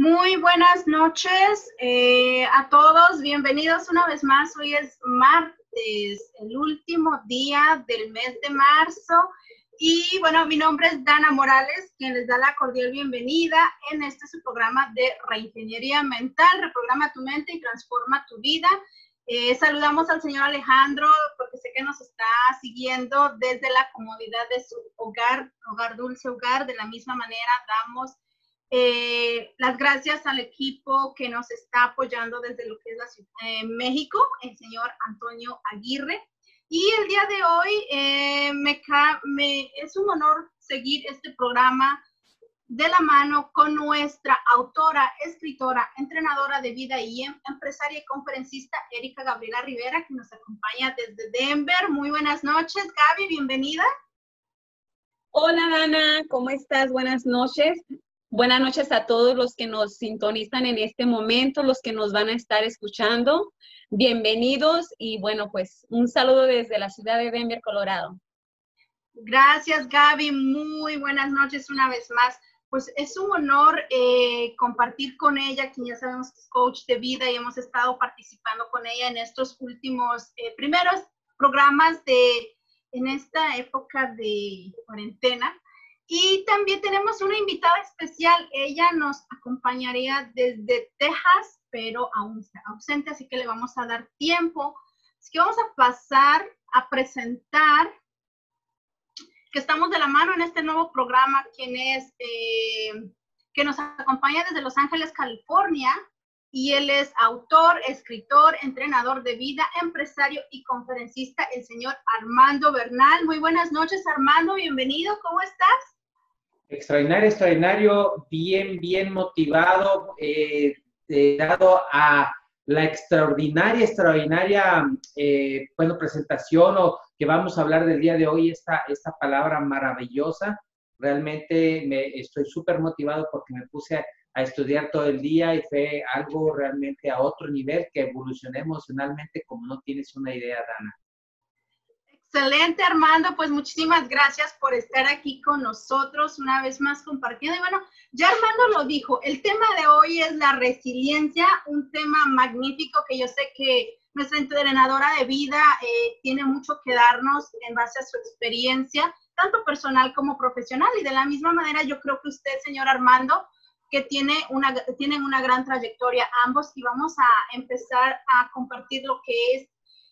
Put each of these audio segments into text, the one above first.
Muy buenas noches eh, a todos, bienvenidos una vez más. Hoy es martes, el último día del mes de marzo. Y bueno, mi nombre es Dana Morales, quien les da la cordial bienvenida en este su programa de reingeniería mental, reprograma tu mente y transforma tu vida. Eh, saludamos al señor Alejandro porque sé que nos está siguiendo desde la comodidad de su hogar, hogar dulce hogar. De la misma manera damos eh, las gracias al equipo que nos está apoyando desde lo que es México, el señor Antonio Aguirre. Y el día de hoy eh, es un honor seguir este programa de la mano con nuestra autora, escritora, entrenadora de vida y em, empresaria y conferencista Erika Gabriela Rivera, que nos acompaña desde Denver. Muy buenas noches, Gaby, bienvenida. Hola, Dana, ¿cómo estás? Buenas noches. Buenas noches a todos los que nos sintonizan en este momento, los que nos van a estar escuchando. Bienvenidos y bueno, pues un saludo desde la ciudad de Denver, Colorado. Gracias, Gaby. Muy buenas noches una vez más. Pues es un honor eh, compartir con ella, quien ya sabemos que es coach de vida y hemos estado participando con ella en estos últimos eh, primeros programas de, en esta época de cuarentena. Y también tenemos una invitada especial. Ella nos acompañaría desde Texas, pero aún está ausente, así que le vamos a dar tiempo. Así que vamos a pasar a presentar que estamos de la mano en este nuevo programa, quien es, eh, que nos acompaña desde Los Ángeles, California, y él es autor, escritor, entrenador de vida, empresario y conferencista, el señor Armando Bernal. Muy buenas noches, Armando, bienvenido, ¿cómo estás? Extraordinario, extraordinario, bien, bien motivado, eh, eh, dado a la extraordinaria, extraordinaria, eh, bueno, presentación o que vamos a hablar del día de hoy, esta, esta palabra maravillosa. Realmente me, estoy súper motivado porque me puse a, a, estudiar todo el día y fue algo realmente a otro nivel que evolucioné emocionalmente como no tienes una idea, Dana. Excelente, Armando. Pues muchísimas gracias por estar aquí con nosotros una vez más compartiendo. Y bueno, ya Armando lo dijo, el tema de hoy es la resiliencia, un tema magnífico que yo sé que nuestra entrenadora de vida eh, tiene mucho que darnos en base a su experiencia, tanto personal como profesional. Y de la misma manera, yo creo que usted, señor Armando, que tiene una, tienen una gran trayectoria ambos y vamos a empezar a compartir lo que es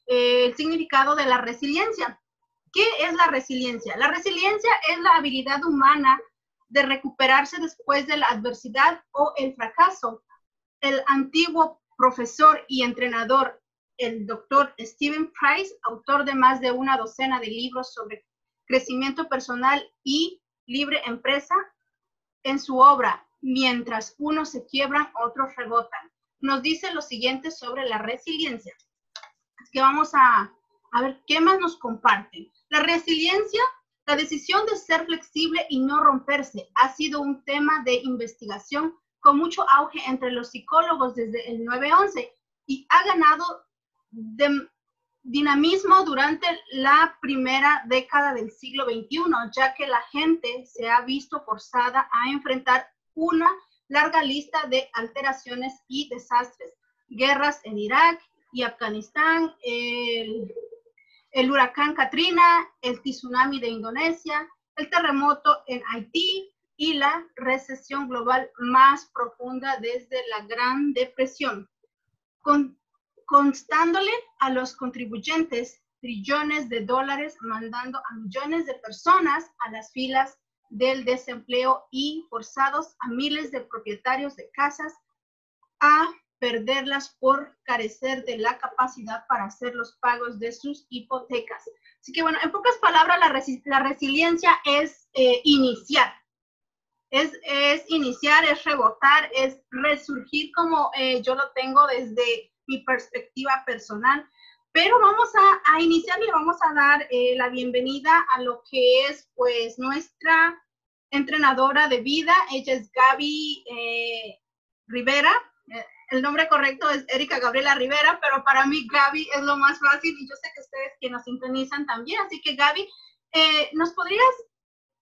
el significado de la resiliencia. ¿Qué es la resiliencia? La resiliencia es la habilidad humana de recuperarse después de la adversidad o el fracaso. El antiguo profesor y entrenador, el doctor Stephen Price, autor de más de una docena de libros sobre crecimiento personal y libre empresa, en su obra Mientras unos se quiebran, otros rebotan, nos dice lo siguiente sobre la resiliencia que vamos a, a ver qué más nos comparten. La resiliencia, la decisión de ser flexible y no romperse, ha sido un tema de investigación con mucho auge entre los psicólogos desde el 9-11 y ha ganado dinamismo durante la primera década del siglo XXI, ya que la gente se ha visto forzada a enfrentar una larga lista de alteraciones y desastres, guerras en Irak, y Afganistán, el, el huracán Katrina, el tsunami de Indonesia, el terremoto en Haití y la recesión global más profunda desde la Gran Depresión, con, constándole a los contribuyentes trillones de dólares, mandando a millones de personas a las filas del desempleo y forzados a miles de propietarios de casas a perderlas por carecer de la capacidad para hacer los pagos de sus hipotecas. Así que bueno, en pocas palabras, la, resiliencia es eh, iniciar. Es, iniciar, es rebotar, es resurgir como eh, yo lo tengo desde mi perspectiva personal. Pero vamos a, a iniciar y le vamos a dar eh, la bienvenida a lo que es pues nuestra entrenadora de vida. Ella es Gaby Rivera el nombre correcto es Erika Gabriela Rivera, pero para mí Gaby es lo más fácil y yo sé que ustedes que nos sintonizan también. Así que Gaby, eh, ¿nos podrías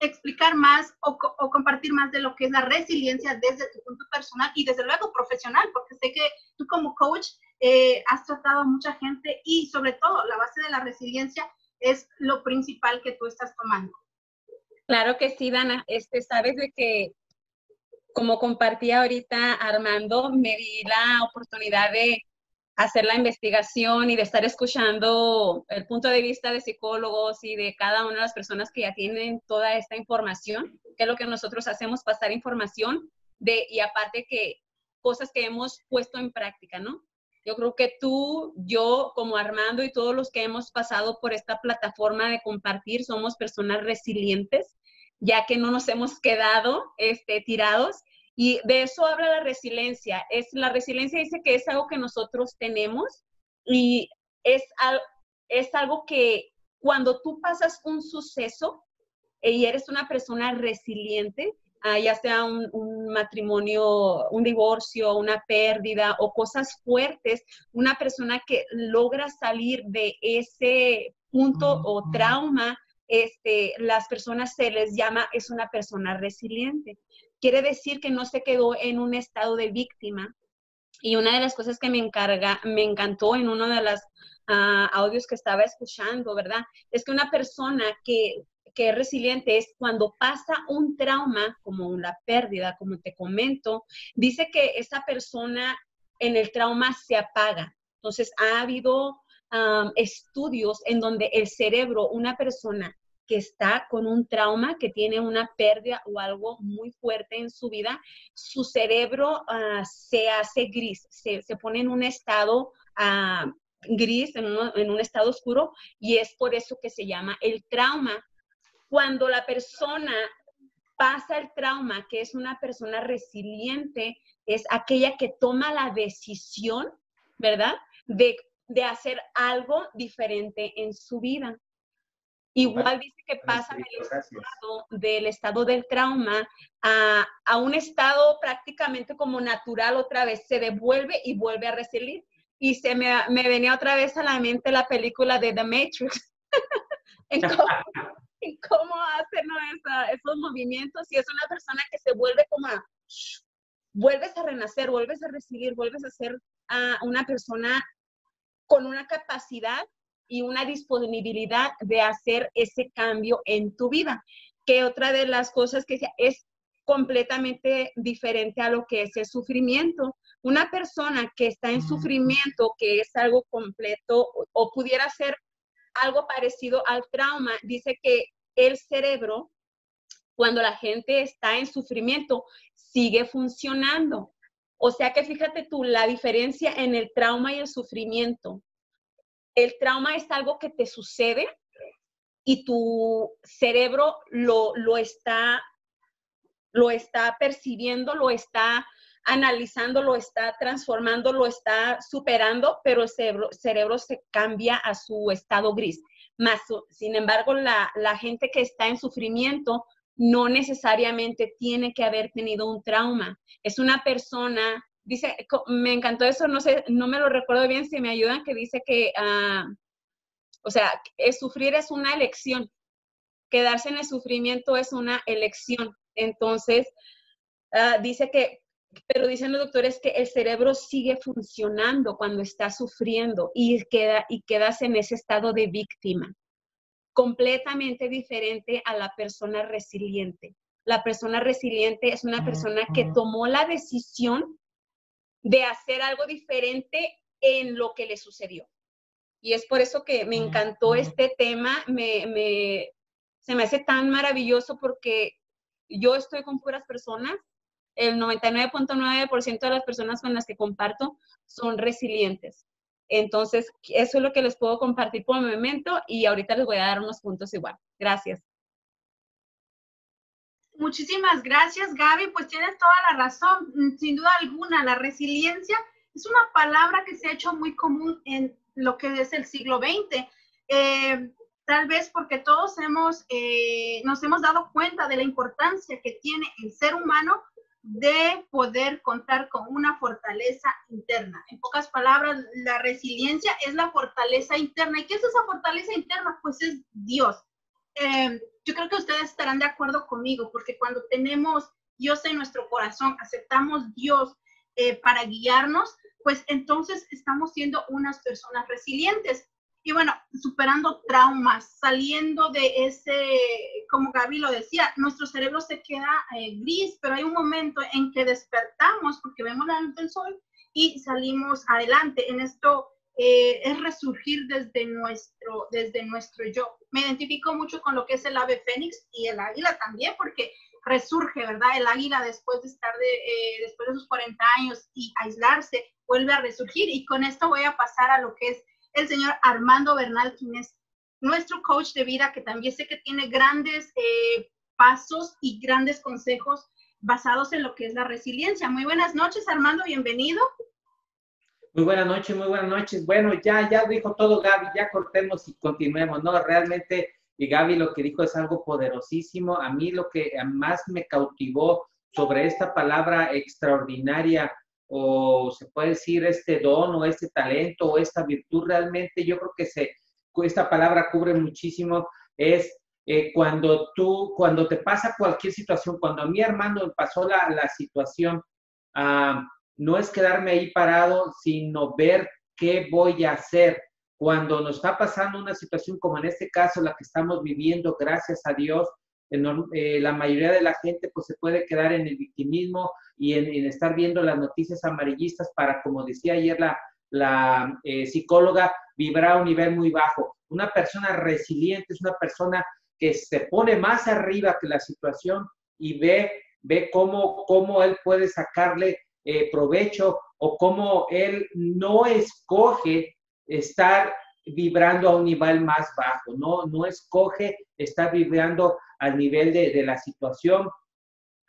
explicar más o, compartir más de lo que es la resiliencia desde tu punto personal y desde luego profesional, porque sé que tú como coach eh, has tratado a mucha gente y sobre todo la base de la resiliencia es lo principal que tú estás tomando. Claro que sí, Dana. Este, sabes de que, como compartía ahorita Armando, me di la oportunidad de hacer la investigación y de estar escuchando el punto de vista de psicólogos y de cada una de las personas que ya tienen toda esta información, que es lo que nosotros hacemos, pasar información de, y aparte que cosas que hemos puesto en práctica, ¿no? Yo creo que tú, yo como Armando y todos los que hemos pasado por esta plataforma de compartir somos personas resilientes, ya que no nos hemos quedado este, tirados y de eso habla la resiliencia. Es, la resiliencia dice que es algo que nosotros tenemos y es, es algo que cuando tú pasas un suceso y eres una persona resiliente, ah, ya sea un, un, matrimonio, un divorcio, una pérdida o cosas fuertes, una persona que logra salir de ese punto o trauma, este, las personas se les llama, es una persona resiliente quiere decir que no se quedó en un estado de víctima. Y una de las cosas que me, encarga, me encantó en uno de los ah, audios que estaba escuchando, ¿verdad? Es que una persona que, que es resiliente es cuando pasa un trauma, como una pérdida, como te comento, dice que esa persona en el trauma se apaga. Entonces, ha habido estudios en donde el cerebro, una persona que está con un trauma, que tiene una pérdida o algo muy fuerte en su vida, su cerebro ah, se hace gris, se, pone en un estado ah, gris, en, en un estado oscuro, y es por eso que se llama el trauma. Cuando la persona pasa el trauma, que es una persona resiliente, es aquella que toma la decisión, ¿verdad? De, de hacer algo diferente en su vida. Igual dice que pasa del estado, del estado del trauma a, a, un estado prácticamente como natural otra vez, se devuelve y vuelve a resilir. Y se me, me venía otra vez a la mente la película de The Matrix, en, cómo, en, cómo, hace esos movimientos y es una persona que se vuelve como a, vuelves a renacer, vuelves a resilir, vuelves a ser a una persona con una capacidad y una disponibilidad de hacer ese cambio en tu vida. Que otra de las cosas que es completamente diferente a lo que es el sufrimiento. Una persona que está en sufrimiento, que es algo completo o, pudiera ser algo parecido al trauma, dice que el cerebro, cuando la gente está en sufrimiento, sigue funcionando. O sea que fíjate tú, la diferencia en el trauma y el sufrimiento el trauma es algo que te sucede y tu cerebro lo, lo, está, lo está percibiendo, lo está analizando, lo está transformando, lo está superando, pero el cerebro, cerebro se cambia a su estado gris. Más, sin embargo, la, la gente que está en sufrimiento no necesariamente tiene que haber tenido un trauma. Es una persona dice, me encantó eso, no sé, no me lo recuerdo bien, si me ayudan, que dice que, ah, o sea, es, sufrir es una elección, quedarse en el sufrimiento es una elección. Entonces, ah, dice que, pero dicen los doctores que el cerebro sigue funcionando cuando está sufriendo y, queda, y quedas en ese estado de víctima, completamente diferente a la persona resiliente. La persona resiliente es una persona que tomó la decisión de hacer algo diferente en lo que le sucedió. Y es por eso que me encantó este tema, me, se me hace tan maravilloso porque yo estoy con puras personas, el 99.9% de las personas con las que comparto son resilientes. Entonces, eso es lo que les puedo compartir por el momento y ahorita les voy a dar unos puntos igual. Gracias. Muchísimas gracias, Gaby. Pues tienes toda la razón. Mm, sin duda alguna, la resiliencia es una palabra que se ha hecho muy común en lo que es el siglo XX. Eh, tal vez porque todos hemos, eh, nos hemos dado cuenta de la importancia que tiene el ser humano de poder contar con una fortaleza interna. En pocas palabras, la resiliencia es la fortaleza interna. ¿Y qué es esa fortaleza interna? Pues es Dios. Eh, yo creo que ustedes estarán de acuerdo conmigo, porque cuando tenemos Dios en nuestro corazón, aceptamos Dios eh, para guiarnos, pues entonces estamos siendo unas personas resilientes. Y bueno, superando traumas, saliendo de ese, como Gaby lo decía, nuestro cerebro se queda eh, gris, pero hay un momento en que despertamos porque vemos la luz del sol y salimos adelante. En esto eh, es resurgir desde nuestro, desde nuestro yo. Me identifico mucho con lo que es el ave fénix y el águila también, porque resurge, ¿verdad? El águila después de estar de, eh, después de sus 40 años y aislarse, vuelve a resurgir. Y con esto voy a pasar a lo que es el señor Armando Bernal, quien es nuestro coach de vida, que también sé que tiene grandes eh, pasos y grandes consejos basados en lo que es la resiliencia. Muy buenas noches, Armando, bienvenido. Muy buenas noches, muy buenas noches. Bueno, ya, ya dijo todo Gaby, ya cortemos y continuemos, ¿no? Realmente, y Gaby lo que dijo es algo poderosísimo. A mí lo que más me cautivó sobre esta palabra extraordinaria, o se puede decir este don o este talento o esta virtud, realmente yo creo que se, esta palabra cubre muchísimo, es eh, cuando tú, cuando te pasa cualquier situación, cuando a mi hermano pasó la, la situación, ah, no es quedarme ahí parado, sino ver qué voy a hacer. Cuando nos está pasando una situación como en este caso, la que estamos viviendo, gracias a Dios, eh, la mayoría de la gente pues se puede quedar en el victimismo y en, estar viendo las noticias amarillistas para, como decía ayer la, la eh, psicóloga, vibrar a un nivel muy bajo. Una persona resiliente es una persona que se pone más arriba que la situación y ve, ve cómo, cómo él puede sacarle eh, provecho o cómo él no escoge estar vibrando a un nivel más bajo, no, no escoge estar vibrando al nivel de, la situación,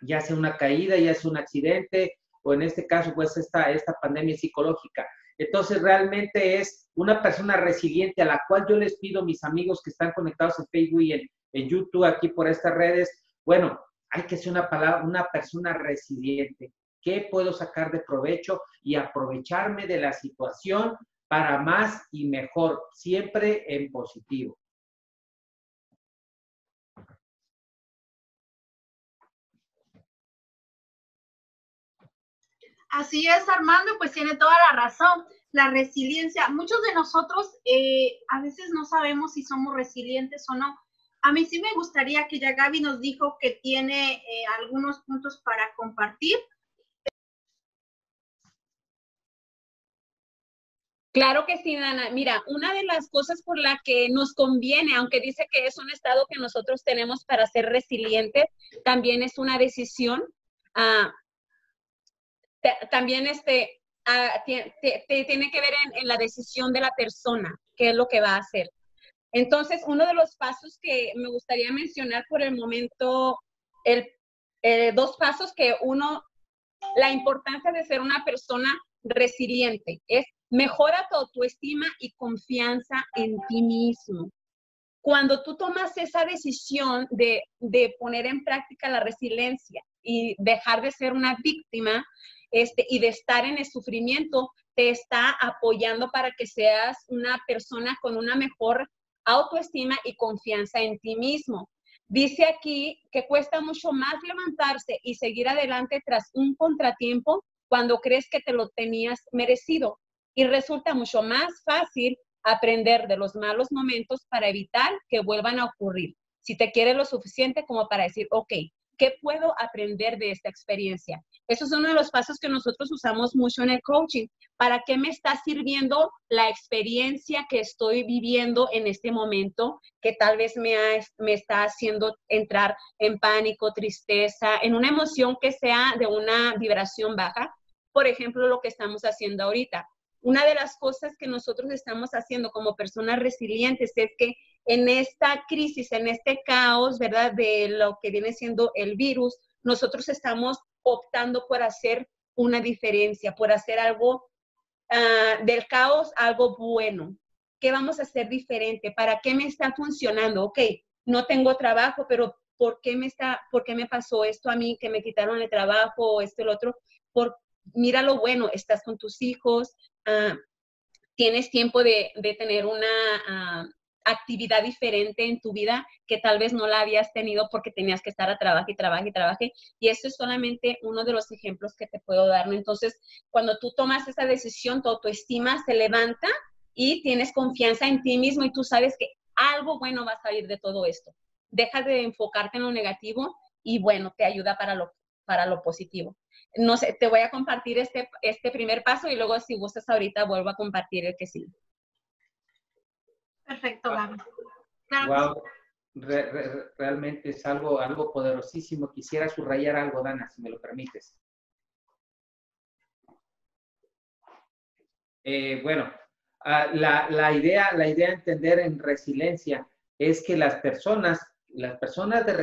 ya sea una caída, ya sea un accidente, o en este caso, pues esta, esta pandemia psicológica. Entonces, realmente es una persona resiliente a la cual yo les pido, mis amigos que están conectados en Facebook y en, en YouTube, aquí por estas redes, bueno, hay que ser una, palabra, una persona resiliente qué puedo sacar de provecho y aprovecharme de la situación para más y mejor, siempre en positivo. Así es, Armando, pues tiene toda la razón. La resiliencia, muchos de nosotros eh, a veces no sabemos si somos resilientes o no. A mí sí me gustaría que ya Gaby nos dijo que tiene eh, algunos puntos para compartir Claro que sí, Dana. Mira, una de las cosas por la que nos conviene, aunque dice que es un estado que nosotros tenemos para ser resilientes, también es una decisión. Ah, también este, ah, tiene que ver en, la decisión de la persona, qué es lo que va a hacer. Entonces, uno de los pasos que me gustaría mencionar por el momento, eh, dos pasos que uno, la importancia de ser una persona resiliente, es Mejora tu autoestima y confianza en ti mismo. Cuando tú tomas esa decisión de, poner en práctica la resiliencia y dejar de ser una víctima este, y de estar en el sufrimiento, te está apoyando para que seas una persona con una mejor autoestima y confianza en ti mismo. Dice aquí que cuesta mucho más levantarse y seguir adelante tras un contratiempo cuando crees que te lo tenías merecido y resulta mucho más fácil aprender de los malos momentos para evitar que vuelvan a ocurrir. Si te quieres lo suficiente como para decir, ok, ¿qué puedo aprender de esta experiencia? Eso es uno de los pasos que nosotros usamos mucho en el coaching. ¿Para qué me está sirviendo la experiencia que estoy viviendo en este momento que tal vez me, me está haciendo entrar en pánico, tristeza, en una emoción que sea de una vibración baja? Por ejemplo, lo que estamos haciendo ahorita una de las cosas que nosotros estamos haciendo como personas resilientes es que en esta crisis, en este caos, ¿verdad? De lo que viene siendo el virus, nosotros estamos optando por hacer una diferencia, por hacer algo ah, del caos, algo bueno. ¿Qué vamos a hacer diferente? ¿Para qué me está funcionando? Ok, no tengo trabajo, pero ¿por qué me está, por qué me pasó esto a mí, que me quitaron el trabajo o esto, el otro? Por, mira lo bueno, estás con tus hijos, Ah, tienes tiempo de, tener una, ah, actividad diferente en tu vida que tal vez no la habías tenido porque tenías que estar a trabajar y trabajar y trabajar. Y eso es solamente uno de los ejemplos que te puedo dar. Entonces, cuando tú tomas esa decisión, tu autoestima se levanta y tienes confianza en ti mismo y tú sabes que algo bueno va a salir de todo esto. Deja de enfocarte en lo negativo y bueno, te ayuda para lo, para lo positivo. No sé, te voy a compartir este, este primer paso y luego si gustas ahorita vuelvo a compartir el que sigue. Perfecto, Gaby. Wow. realmente es algo, algo poderosísimo. Quisiera subrayar algo, Dana, si me lo permites. Eh, bueno, ah, la, la, idea, la idea de entender en resiliencia es que las personas, las personas de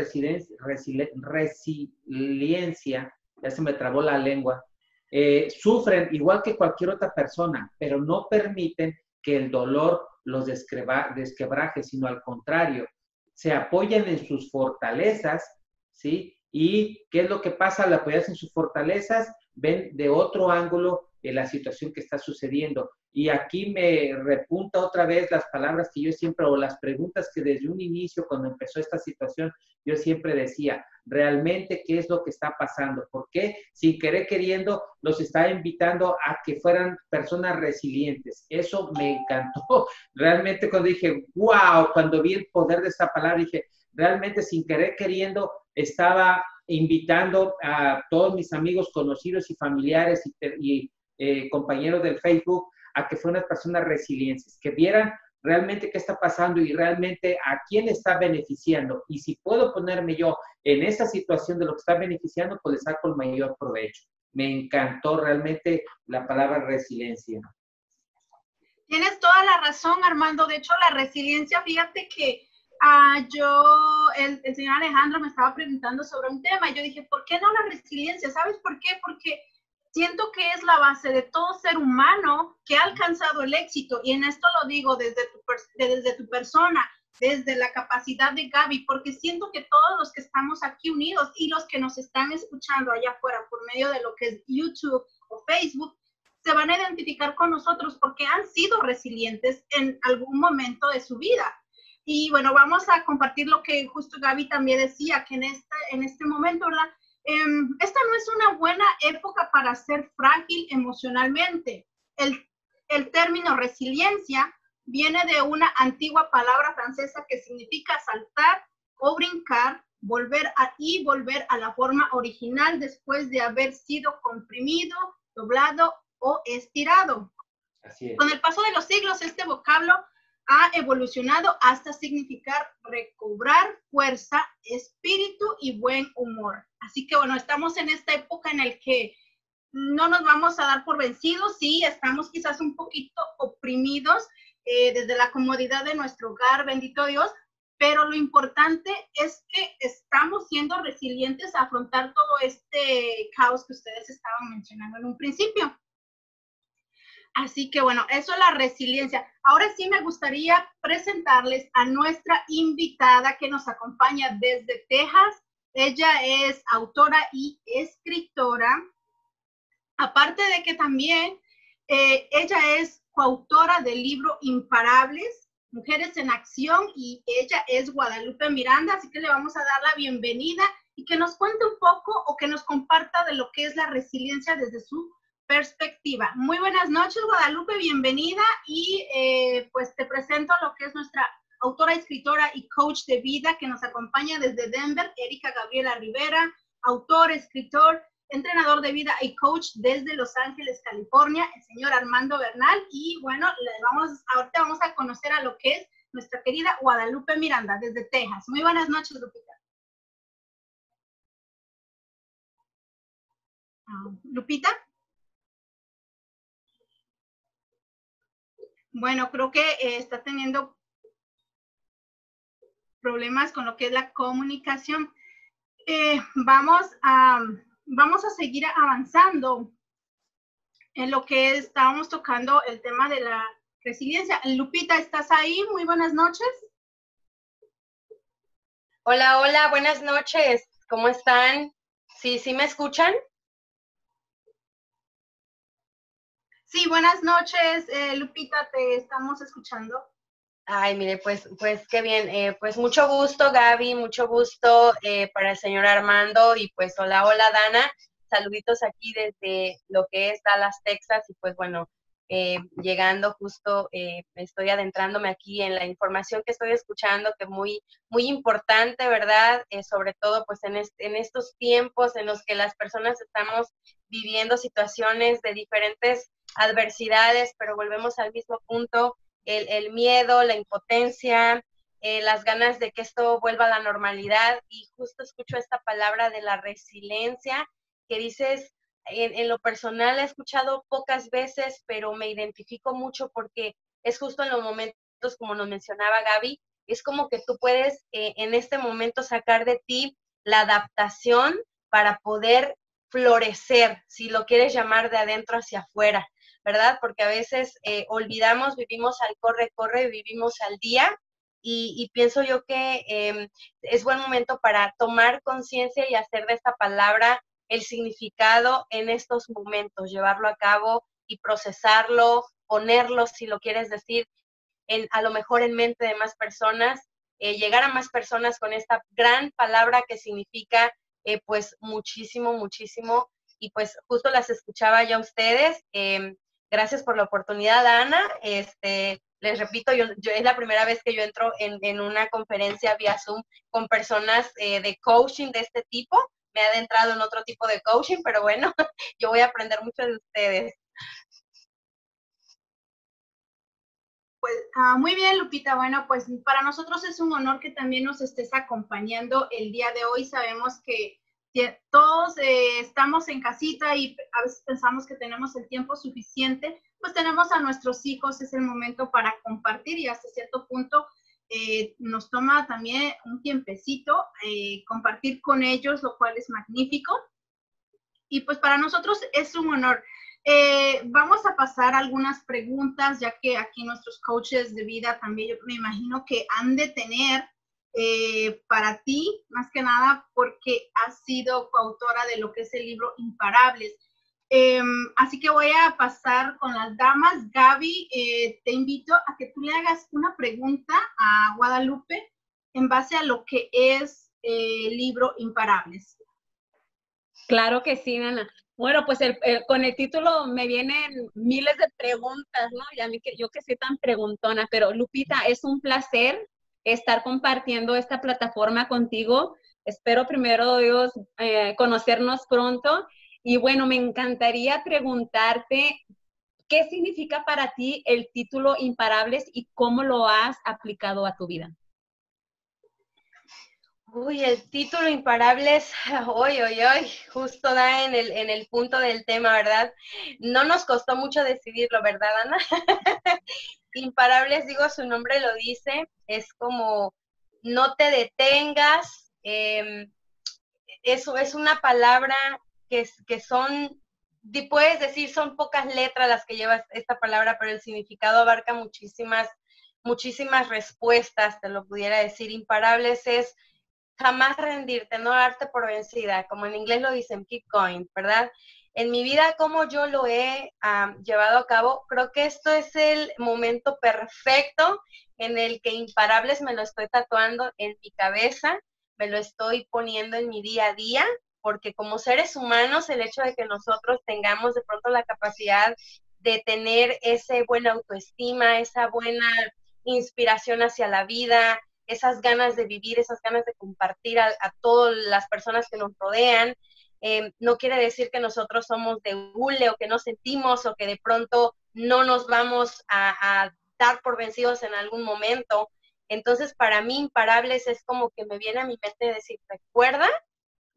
resiliencia ya se me trabó la lengua, eh, sufren igual que cualquier otra persona, pero no permiten que el dolor los desquebraje, sino al contrario, se apoyan en sus fortalezas, ¿sí? ¿Y qué es lo que pasa al apoyarse en sus fortalezas? Ven de otro ángulo la situación que está sucediendo. Y aquí me repunta otra vez las palabras que yo siempre, o las preguntas que desde un inicio, cuando empezó esta situación, yo siempre decía, realmente qué es lo que está pasando, por qué sin querer queriendo los está invitando a que fueran personas resilientes. Eso me encantó. Realmente cuando dije, wow, cuando vi el poder de esta palabra, dije, realmente sin querer queriendo estaba invitando a todos mis amigos conocidos y familiares y, eh, compañeros del Facebook a que fueran personas resilientes, que vieran realmente qué está pasando y realmente a quién está beneficiando. Y si puedo ponerme yo en esa situación de lo que está beneficiando, pues le saco el mayor provecho. Me encantó realmente la palabra resiliencia. Tienes toda la razón, Armando. De hecho, la resiliencia, fíjate que uh, yo, el, el señor Alejandro me estaba preguntando sobre un tema y yo dije, ¿por qué no la resiliencia? ¿Sabes por qué? Porque siento que es la base de todo ser humano que ha alcanzado el éxito. Y en esto lo digo desde tu, desde tu persona, desde la capacidad de Gaby, porque siento que todos los que estamos aquí unidos y los que nos están escuchando allá afuera por medio de lo que es YouTube o Facebook, se van a identificar con nosotros porque han sido resilientes en algún momento de su vida. Y bueno, vamos a compartir lo que justo Gaby también decía, que en este, en este momento, ¿verdad? Em, esta no es una buena época para ser frágil emocionalmente. El, el término resiliencia viene de una antigua palabra francesa que significa saltar o brincar, volver a, y volver a la forma original después de haber sido comprimido, doblado o estirado. Con el paso de los siglos, este vocablo ha evolucionado hasta significar recobrar fuerza, espíritu y buen humor. Así que bueno, estamos en esta época en el que no nos vamos a dar por vencidos, sí, estamos quizás un poquito oprimidos eh, desde la comodidad de nuestro hogar, bendito Dios, pero lo importante es que estamos siendo resilientes a afrontar todo este caos que ustedes estaban mencionando en un principio. Así que bueno, eso es la resiliencia. Ahora sí me gustaría presentarles a nuestra invitada que nos acompaña desde Texas. Ella es autora y escritora. Aparte de que también eh, ella es coautora del libro Imparables, Mujeres en Acción, y ella es Guadalupe Miranda, así que le vamos a dar la bienvenida y que nos cuente un poco o que nos comparta de lo que es la resiliencia desde su perspectiva. Muy buenas noches, Guadalupe, bienvenida y eh, pues te presento lo que es nuestra autora, escritora y coach de vida que nos acompaña desde Denver, Erika Gabriela Rivera, autor, escritor, entrenador de vida y coach desde Los Ángeles, California, el señor Armando Bernal. Y bueno, le vamos, ahorita vamos a conocer a lo que es nuestra querida Guadalupe Miranda desde Texas. Muy buenas noches, Lupita. Ah, Lupita. Bueno, creo que eh, está teniendo problemas con lo que es la comunicación. Eh, vamos, a, vamos a seguir avanzando en lo que estábamos tocando el tema de la resiliencia. Lupita, ¿estás ahí? Muy buenas noches. Hola, hola, buenas noches. ¿Cómo están? ¿Sí, sí me escuchan? Sí, buenas noches, eh, Lupita, te estamos escuchando. Ay, mire, pues, pues qué bien. Eh, pues mucho gusto, Gaby, mucho gusto eh, para el señor Armando y pues hola, hola, Dana. Saluditos aquí desde lo que es Dallas, Texas y pues bueno, eh, llegando justo, estoy adentrándome aquí en la información que estoy escuchando, que muy, muy importante, ¿verdad? sobre todo pues en, en estos tiempos en los que las personas estamos viviendo situaciones de diferentes adversidades, pero volvemos al mismo punto el, miedo, la impotencia, eh, las ganas de que esto vuelva a la normalidad. Y justo escucho esta palabra de la resiliencia que dices, en, lo personal he escuchado pocas veces, pero me identifico mucho porque es justo en los momentos, como nos mencionaba Gaby, es como que tú puedes eh, en este momento sacar de ti la adaptación para poder florecer, si lo quieres llamar de adentro hacia afuera. ¿Verdad? Porque a veces eh, olvidamos, vivimos al corre, corre, vivimos al día y, pienso yo que em, es buen momento para tomar conciencia y hacer de esta palabra el significado en estos momentos, llevarlo a cabo y procesarlo, ponerlo, si lo quieres decir, en, a lo mejor en mente de más personas, eh, llegar a más personas con esta gran palabra que significa eh, pues muchísimo, muchísimo. Y pues justo las escuchaba ya ustedes. Em, Gracias por la oportunidad, Ana. Este, les repito, yo, es la primera vez que yo entro en, una conferencia vía Zoom con personas eh, de coaching de este tipo. Me he adentrado en otro tipo de coaching, pero bueno, yo voy a aprender mucho de ustedes. Pues ah, muy bien, Lupita. Bueno, pues para nosotros es un honor que también nos estés acompañando el día de hoy. Sabemos que todos eh, estamos en casita y a veces pensamos que tenemos el tiempo suficiente, pues tenemos a nuestros hijos, es el momento para compartir y hasta cierto punto eh, nos toma también un tiempecito eh, compartir con ellos, lo cual es magnífico. Y pues para nosotros es un honor. vamos a pasar algunas preguntas, ya que aquí nuestros coaches de vida también yo me imagino que han de tener eh, para ti, más que nada porque has sido coautora de lo que es el libro Imparables. Em, así que voy a pasar con las damas. Gaby, eh, te invito a que tú le hagas una pregunta a Guadalupe en base a lo que es el libro Imparables. Claro que sí, Ana. Bueno, pues con el título me vienen miles de preguntas, ¿no? Y a mí yo que soy tan preguntona, pero Lupita, es un placer estar compartiendo esta plataforma contigo. Espero primero Dios eh, conocernos pronto. Y bueno, me encantaría preguntarte qué significa para ti el título Imparables y cómo lo has aplicado a tu vida. Uy, el título Imparables, hoy, hoy, hoy, justo da en el, en el punto del tema, ¿verdad? No nos costó mucho decidirlo, ¿verdad, Ana? imparables, digo, su nombre lo dice, es como no te detengas. Eh, eso es una palabra que, que son, puedes decir, son pocas letras las que lleva esta palabra, pero el significado abarca muchísimas, muchísimas respuestas, te lo pudiera decir. Imparables es jamás rendirte, no darte por vencida, como en inglés lo dicen, keep going, ¿verdad? En mi vida, como yo lo he llevado a cabo, creo que esto es el momento perfecto en el que imparables me lo estoy tatuando en mi cabeza, me lo estoy poniendo en mi día a día, porque como seres humanos, el hecho de que nosotros tengamos de pronto la capacidad de tener esa buena autoestima, esa buena inspiración hacia la vida, esas ganas de vivir, esas ganas de compartir a, a todas las personas que nos rodean, Em, no quiere decir que nosotros somos de hule o que no sentimos o que de pronto no nos vamos a, dar por vencidos en algún momento. Entonces, para mí, imparables es como que me viene a mi mente decir, recuerda,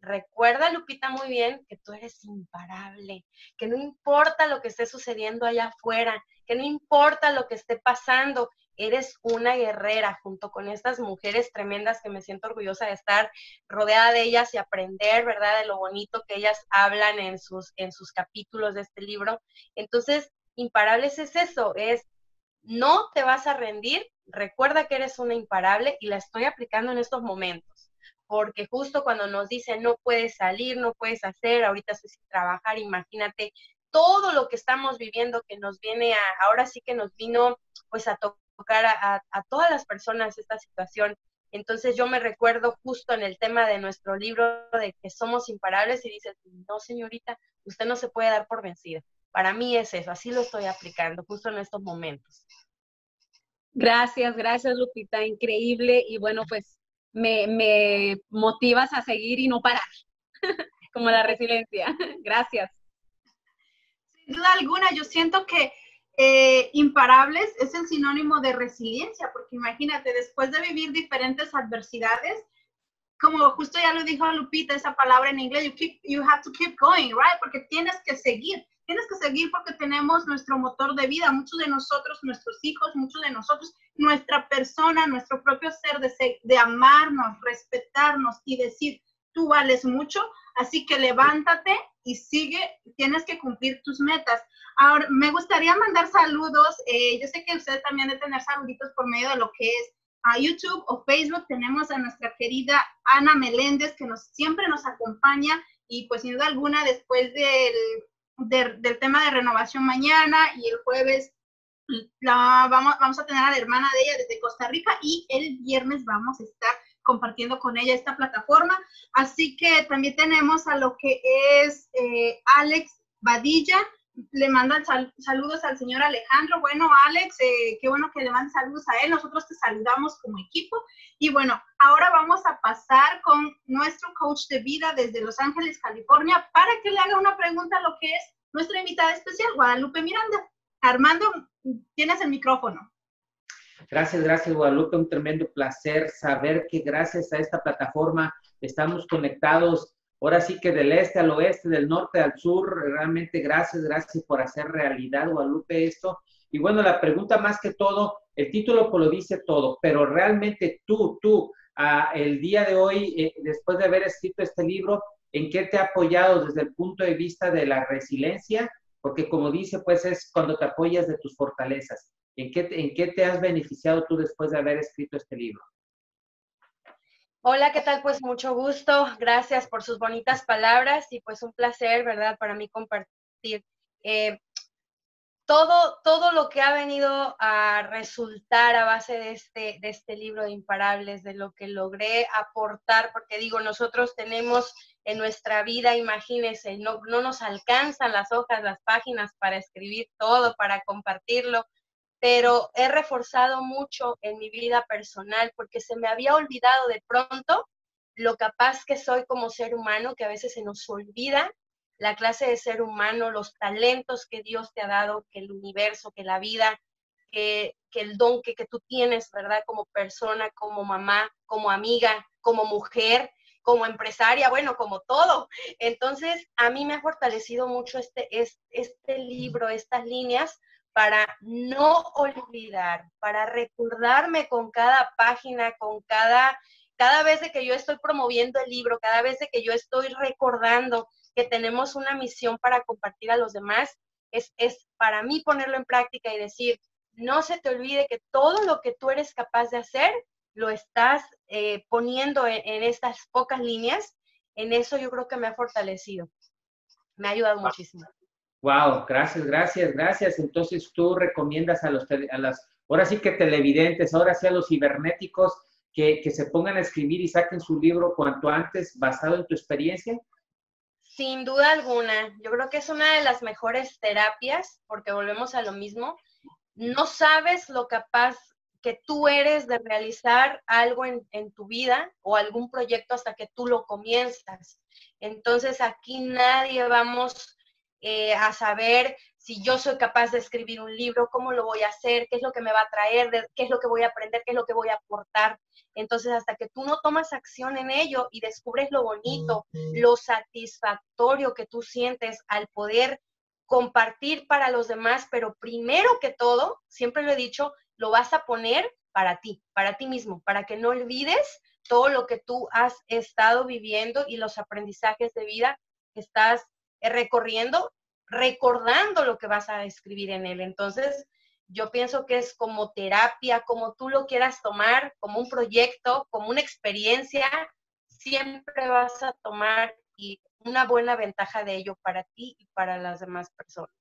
recuerda, Lupita, muy bien, que tú eres imparable, que no importa lo que esté sucediendo allá afuera, que no importa lo que esté pasando, eres una guerrera junto con estas mujeres tremendas que me siento orgullosa de estar rodeada de ellas y aprender, ¿verdad? De lo bonito que ellas hablan en sus, en sus capítulos de este libro. Entonces, imparables es eso, es no te vas a rendir, recuerda que eres una imparable y la estoy aplicando en estos momentos, porque justo cuando nos dicen no puedes salir, no puedes hacer, ahorita estoy sin trabajar, imagínate todo lo que estamos viviendo que nos viene a, ahora sí que nos vino pues a tocar tocar a, a todas las personas esta situación. Entonces yo me recuerdo justo en el tema de nuestro libro de que somos imparables y dices, no señorita, usted no se puede dar por vencida. Para mí es eso, así lo estoy aplicando justo en estos momentos. Gracias, gracias Lupita, increíble y bueno, pues me, me motivas a seguir y no parar, como la resiliencia. Gracias. Sin duda alguna, yo siento que eh, imparables es el sinónimo de resiliencia, porque imagínate, después de vivir diferentes adversidades, como justo ya lo dijo Lupita, esa palabra en inglés, you, keep, you have to keep going, right? Porque tienes que seguir, tienes que seguir porque tenemos nuestro motor de vida, muchos de nosotros, nuestros hijos, muchos de nosotros, nuestra persona, nuestro propio ser de, de amarnos, respetarnos y decir, tú vales mucho, así que levántate y sigue, tienes que cumplir tus metas. Ahora, me gustaría mandar saludos. Eh, yo sé que ustedes también de tener saluditos por medio de lo que es a YouTube o Facebook. Tenemos a nuestra querida Ana Meléndez, que nos, siempre nos acompaña y pues sin duda alguna después del, del, tema de renovación mañana y el jueves la, vamos, vamos a tener a la hermana de ella desde Costa Rica y el viernes vamos a estar compartiendo con ella esta plataforma. Así que también tenemos a lo que es eh, Alex Badilla, le mandan saludos al señor Alejandro. Bueno, Alex, eh, qué bueno que le mandan saludos a él. Nosotros te saludamos como equipo. Y bueno, ahora vamos a pasar con nuestro coach de vida desde Los Ángeles, California, para que le haga una pregunta a lo que es nuestra invitada especial, Guadalupe Miranda. Armando, tienes el micrófono. Gracias, gracias Guadalupe. Un tremendo placer saber que gracias a esta plataforma estamos conectados ahora sí que del este al oeste, del norte al sur, realmente gracias, gracias por hacer realidad, Guadalupe, esto. Y bueno, la pregunta más que todo, el título pues lo dice todo, pero realmente tú, tú, el día de hoy, eh, después de haber escrito este libro, ¿en qué te ha apoyado desde el punto de vista de la resiliencia? Porque como dice, pues es cuando te apoyas de tus fortalezas. ¿En qué, ¿En qué te has beneficiado tú después de haber escrito este libro? Hola, ¿qué tal? Pues mucho gusto. Gracias por sus bonitas palabras y pues un placer, ¿verdad? Para mí compartir eh, todo, todo lo que ha venido a resultar a base de este, de este libro de Imparables, de lo que logré aportar, porque digo, nosotros tenemos en nuestra vida, imagínense, no, no nos alcanzan las hojas, las páginas para escribir todo, para compartirlo pero he reforzado mucho en mi vida personal porque se me había olvidado de pronto lo capaz que soy como ser humano, que a veces se nos olvida la clase de ser humano, los talentos que Dios te ha dado, que el universo, que la vida, que, el don que, que tú tienes, ¿verdad? Como persona, como mamá, como amiga, como mujer, como empresaria, bueno, como todo. Entonces, a mí me ha fortalecido mucho este, este, este libro, estas líneas, para no olvidar, para recordarme con cada página, con cada, cada vez que yo estoy promoviendo el libro, cada vez que yo estoy recordando que tenemos una misión para compartir a los demás, es, es para mí ponerlo en práctica y decir, no se te olvide que todo lo que tú eres capaz de hacer, lo estás eh, poniendo en, en, estas pocas líneas. En eso yo creo que me ha fortalecido. Me ha ayudado muchísimo. Wow, gracias, gracias, gracias. Entonces tú recomiendas a los, a las, ahora sí que televidentes, ahora sí a los cibernéticos que, que se pongan a escribir y saquen su libro cuanto antes basado en tu experiencia. Sin duda alguna, yo creo que es una de las mejores terapias porque volvemos a lo mismo. No sabes lo capaz que tú eres de realizar algo en, en, tu vida o algún proyecto hasta que tú lo comienzas. Entonces aquí nadie vamos eh, a saber si yo soy capaz de escribir un libro, cómo lo voy a hacer, qué es lo que me va a traer, qué es lo que voy a aprender, qué es lo que voy a aportar. Entonces, hasta que tú no tomas acción en ello y descubres lo bonito, lo satisfactorio que tú sientes al poder compartir para los demás, pero primero que todo, siempre lo he dicho, lo vas a poner para ti, para ti mismo, para que no olvides todo lo que tú has estado viviendo y los aprendizajes de vida que estás eh, recorriendo, recordando lo que vas a escribir en él. Entonces, yo pienso que es como terapia, como tú lo quieras tomar, como un proyecto, como una experiencia, siempre vas a tomar y una buena ventaja de ello para ti y para las demás personas.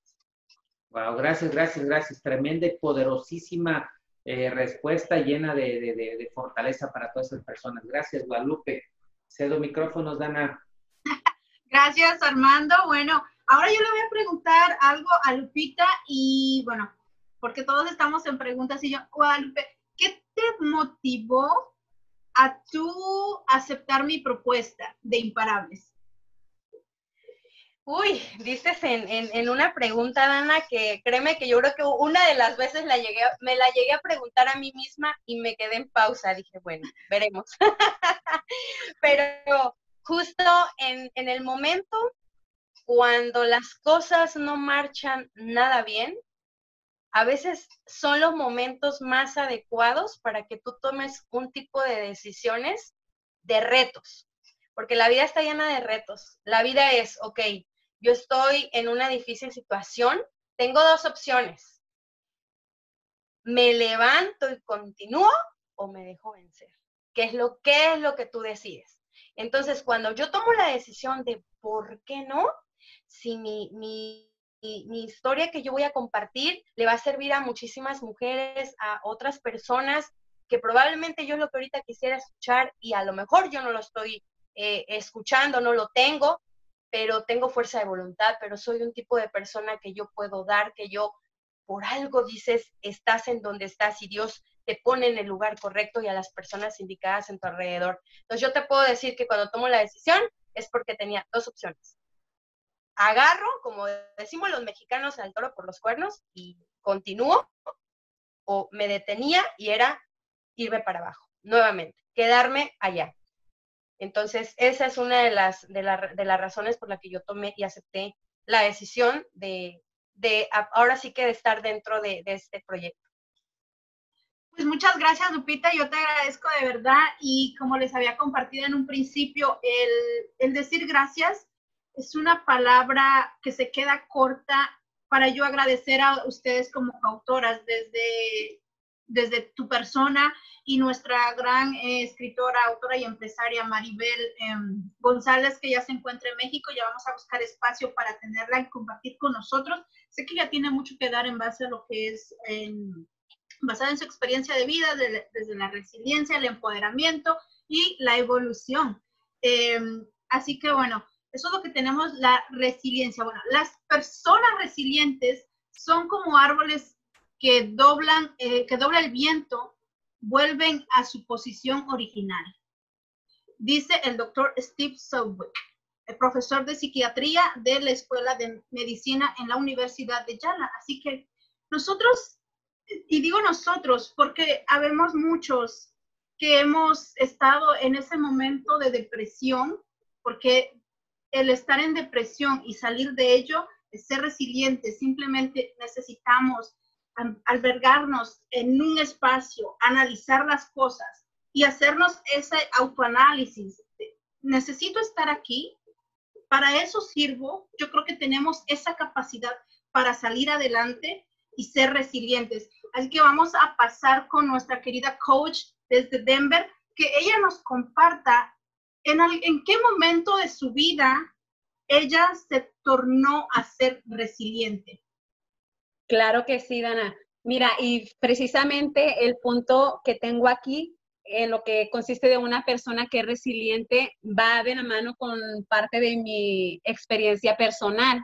Wow, gracias, gracias, gracias. Tremenda y poderosísima eh, respuesta llena de, fortaleza para todas esas personas. Gracias, Guadalupe. Cedo micrófonos, Dana. Gracias, Armando. Bueno, ahora yo le voy a preguntar algo a Lupita y bueno, porque todos estamos en preguntas y yo, Guadalupe, ¿qué te motivó a tú aceptar mi propuesta de imparables? Uy, dices en, en, una pregunta, Dana, que créeme que yo creo que una de las veces la llegué, me la llegué a preguntar a mí misma y me quedé en pausa. Dije, bueno, veremos. Pero justo en, en el momento cuando las cosas no marchan nada bien, a veces son los momentos más adecuados para que tú tomes un tipo de decisiones de retos, porque la vida está llena de retos. La vida es, ok, yo estoy en una difícil situación, tengo dos opciones. ¿Me levanto y continúo o me dejo vencer? ¿Qué es lo, qué es lo que tú decides? Entonces, cuando yo tomo la decisión de por qué no, si mi, mi, mi, historia que yo voy a compartir le va a servir a muchísimas mujeres, a otras personas que probablemente yo es lo que ahorita quisiera escuchar y a lo mejor yo no lo estoy eh, escuchando, no lo tengo, pero tengo fuerza de voluntad, pero soy un tipo de persona que yo puedo dar, que yo por algo dices, estás en donde estás y Dios te pone en el lugar correcto y a las personas indicadas en tu alrededor. Entonces yo te puedo decir que cuando tomo la decisión es porque tenía dos opciones. Agarro, como decimos los mexicanos, al toro por los cuernos y continúo, o me detenía y era irme para abajo, nuevamente, quedarme allá. Entonces, esa es una de las, de, las razones por la que yo tomé y acepté la decisión de, ahora sí que de estar dentro de, este proyecto. Pues muchas gracias, Lupita. Yo te agradezco de verdad y como les había compartido en un principio, el, el decir gracias es una palabra que se queda corta para yo agradecer a ustedes como autoras desde, desde tu persona y nuestra gran eh, escritora, autora y empresaria Maribel em, González, que ya se encuentra en México. Ya vamos a buscar espacio para tenerla y compartir con nosotros. Sé que ya tiene mucho que dar en base a lo que es basada en su experiencia de vida, desde la resiliencia, el empoderamiento y la evolución. Em, así que bueno, eso es lo que tenemos, la resiliencia. Bueno, las personas resilientes son como árboles que doblan, eh, que dobla el viento vuelven a su posición original. Dice el doctor Steve Southwick, el profesor de psiquiatría de la Escuela de Medicina en la Universidad de Yala. Así que nosotros, y digo nosotros porque habemos muchos que hemos estado en ese momento de depresión, porque el estar en depresión y salir de ello ser resiliente, simplemente necesitamos albergarnos en un espacio, analizar las cosas y hacernos ese autoanálisis. Necesito estar aquí, para eso sirvo, yo creo que tenemos esa capacidad para salir adelante y ser resilientes. Así que vamos a pasar con nuestra querida coach desde Denver, que ella nos comparta en, en qué momento de su vida ella se tornó a ser resiliente. Claro que sí, Dana. Mira, y precisamente el punto que tengo aquí, en lo que consiste de una persona que es resiliente, va de la mano con parte de mi experiencia personal,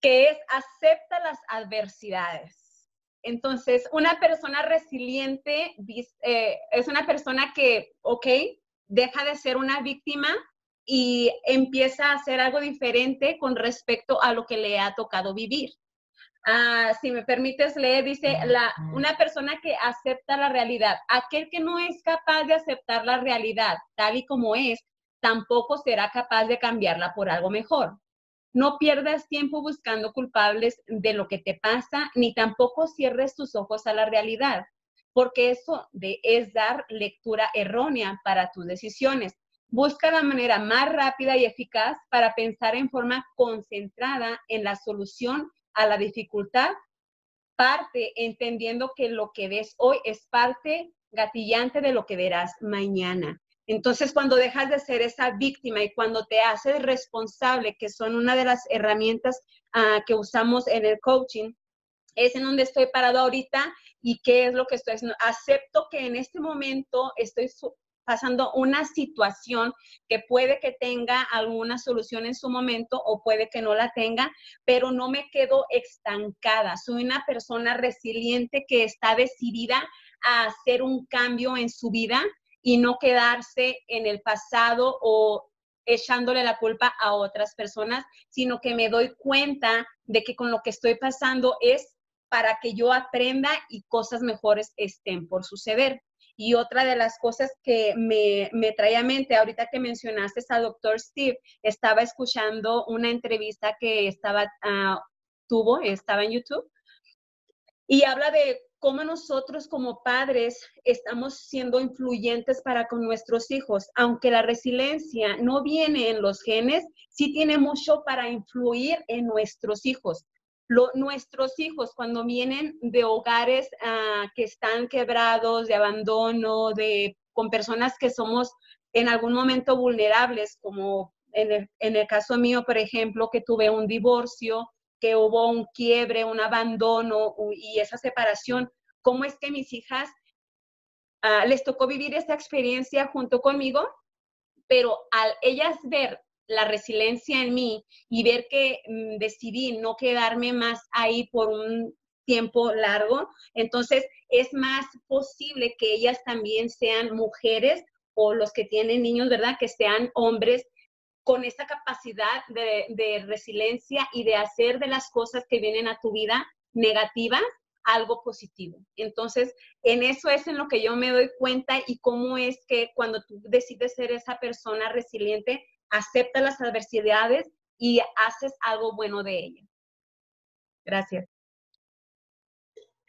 que es acepta las adversidades. Entonces, una persona resiliente eh, es una persona que, ok, deja de ser una víctima y empieza a hacer algo diferente con respecto a lo que le ha tocado vivir. Ah, si me permites leer, dice la, una persona que acepta la realidad. Aquel que no es capaz de aceptar la realidad tal y como es, tampoco será capaz de cambiarla por algo mejor. No pierdas tiempo buscando culpables de lo que te pasa, ni tampoco cierres tus ojos a la realidad, porque eso de, es dar lectura errónea para tus decisiones. Busca la manera más rápida y eficaz para pensar en forma concentrada en la solución a la dificultad, parte entendiendo que lo que ves hoy es parte gatillante de lo que verás mañana. Entonces, cuando dejas de ser esa víctima y cuando te haces responsable, que son una de las herramientas ah, que usamos en el coaching, es en donde estoy parado ahorita y qué es lo que estoy haciendo. Acepto que en este momento estoy pasando una situación que puede que tenga alguna solución en su momento o puede que no la tenga, pero no me quedo estancada. Soy una persona resiliente que está decidida a hacer un cambio en su vida y no quedarse en el pasado o echándole la culpa a otras personas, sino que me doy cuenta de que con lo que estoy pasando es para que yo aprenda y cosas mejores estén por suceder. Y otra de las cosas que me, me trae a mente, ahorita que mencionaste a doctor Steve, estaba escuchando una entrevista que estaba, uh, tuvo, estaba en YouTube, y habla de cómo nosotros como padres estamos siendo influyentes para con nuestros hijos. Aunque la resiliencia no viene en los genes, sí tiene mucho para influir en nuestros hijos. Nuestros hijos cuando vienen de hogares ah, que están quebrados, de abandono, de, con personas que somos en algún momento vulnerables, como en el, en el caso mío, por ejemplo, que tuve un divorcio, que hubo un quiebre, un abandono y esa separación, cómo es que mis hijas ah, les tocó vivir esta experiencia junto conmigo, pero al ellas ver la resiliencia en mí y ver que mm, decidí no quedarme más ahí por un tiempo largo, entonces es más posible que ellas también sean mujeres o los que tienen niños, ¿verdad? Que sean hombres con esa capacidad de, resiliencia y de hacer de las cosas que vienen a tu vida negativas algo positivo. Entonces, en eso es en lo que yo me doy cuenta y cómo es que cuando tú decides ser esa persona resiliente, acepta las adversidades y haces algo bueno de ellas. Gracias.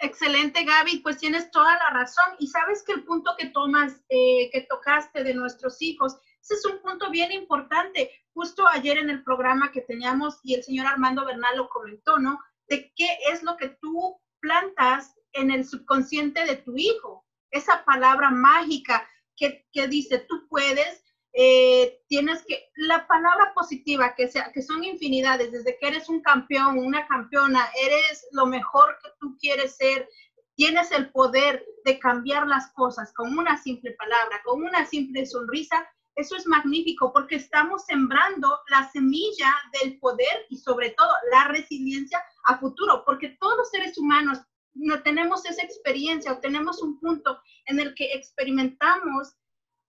Excelente, Gaby. Pues tienes toda la razón. Y sabes que el punto que tomas, eh, que tocaste de nuestros hijos, ese es un punto bien importante. Justo ayer en el programa que teníamos y el señor Armando Bernal lo comentó, ¿no? De qué es lo que tú plantas en el subconsciente de tu hijo. Esa palabra mágica que, dice, tú puedes, eh, tienes que, la palabra positiva, que, sea, que son infinidades, desde que eres un campeón, una campeona, eres lo mejor que tú quieres ser, tienes el poder de cambiar las cosas con una simple palabra, con una simple sonrisa, eso es magnífico porque estamos sembrando la semilla del poder y sobre todo la resiliencia a futuro, porque todos los seres humanos no tenemos esa experiencia o tenemos un punto en el que experimentamos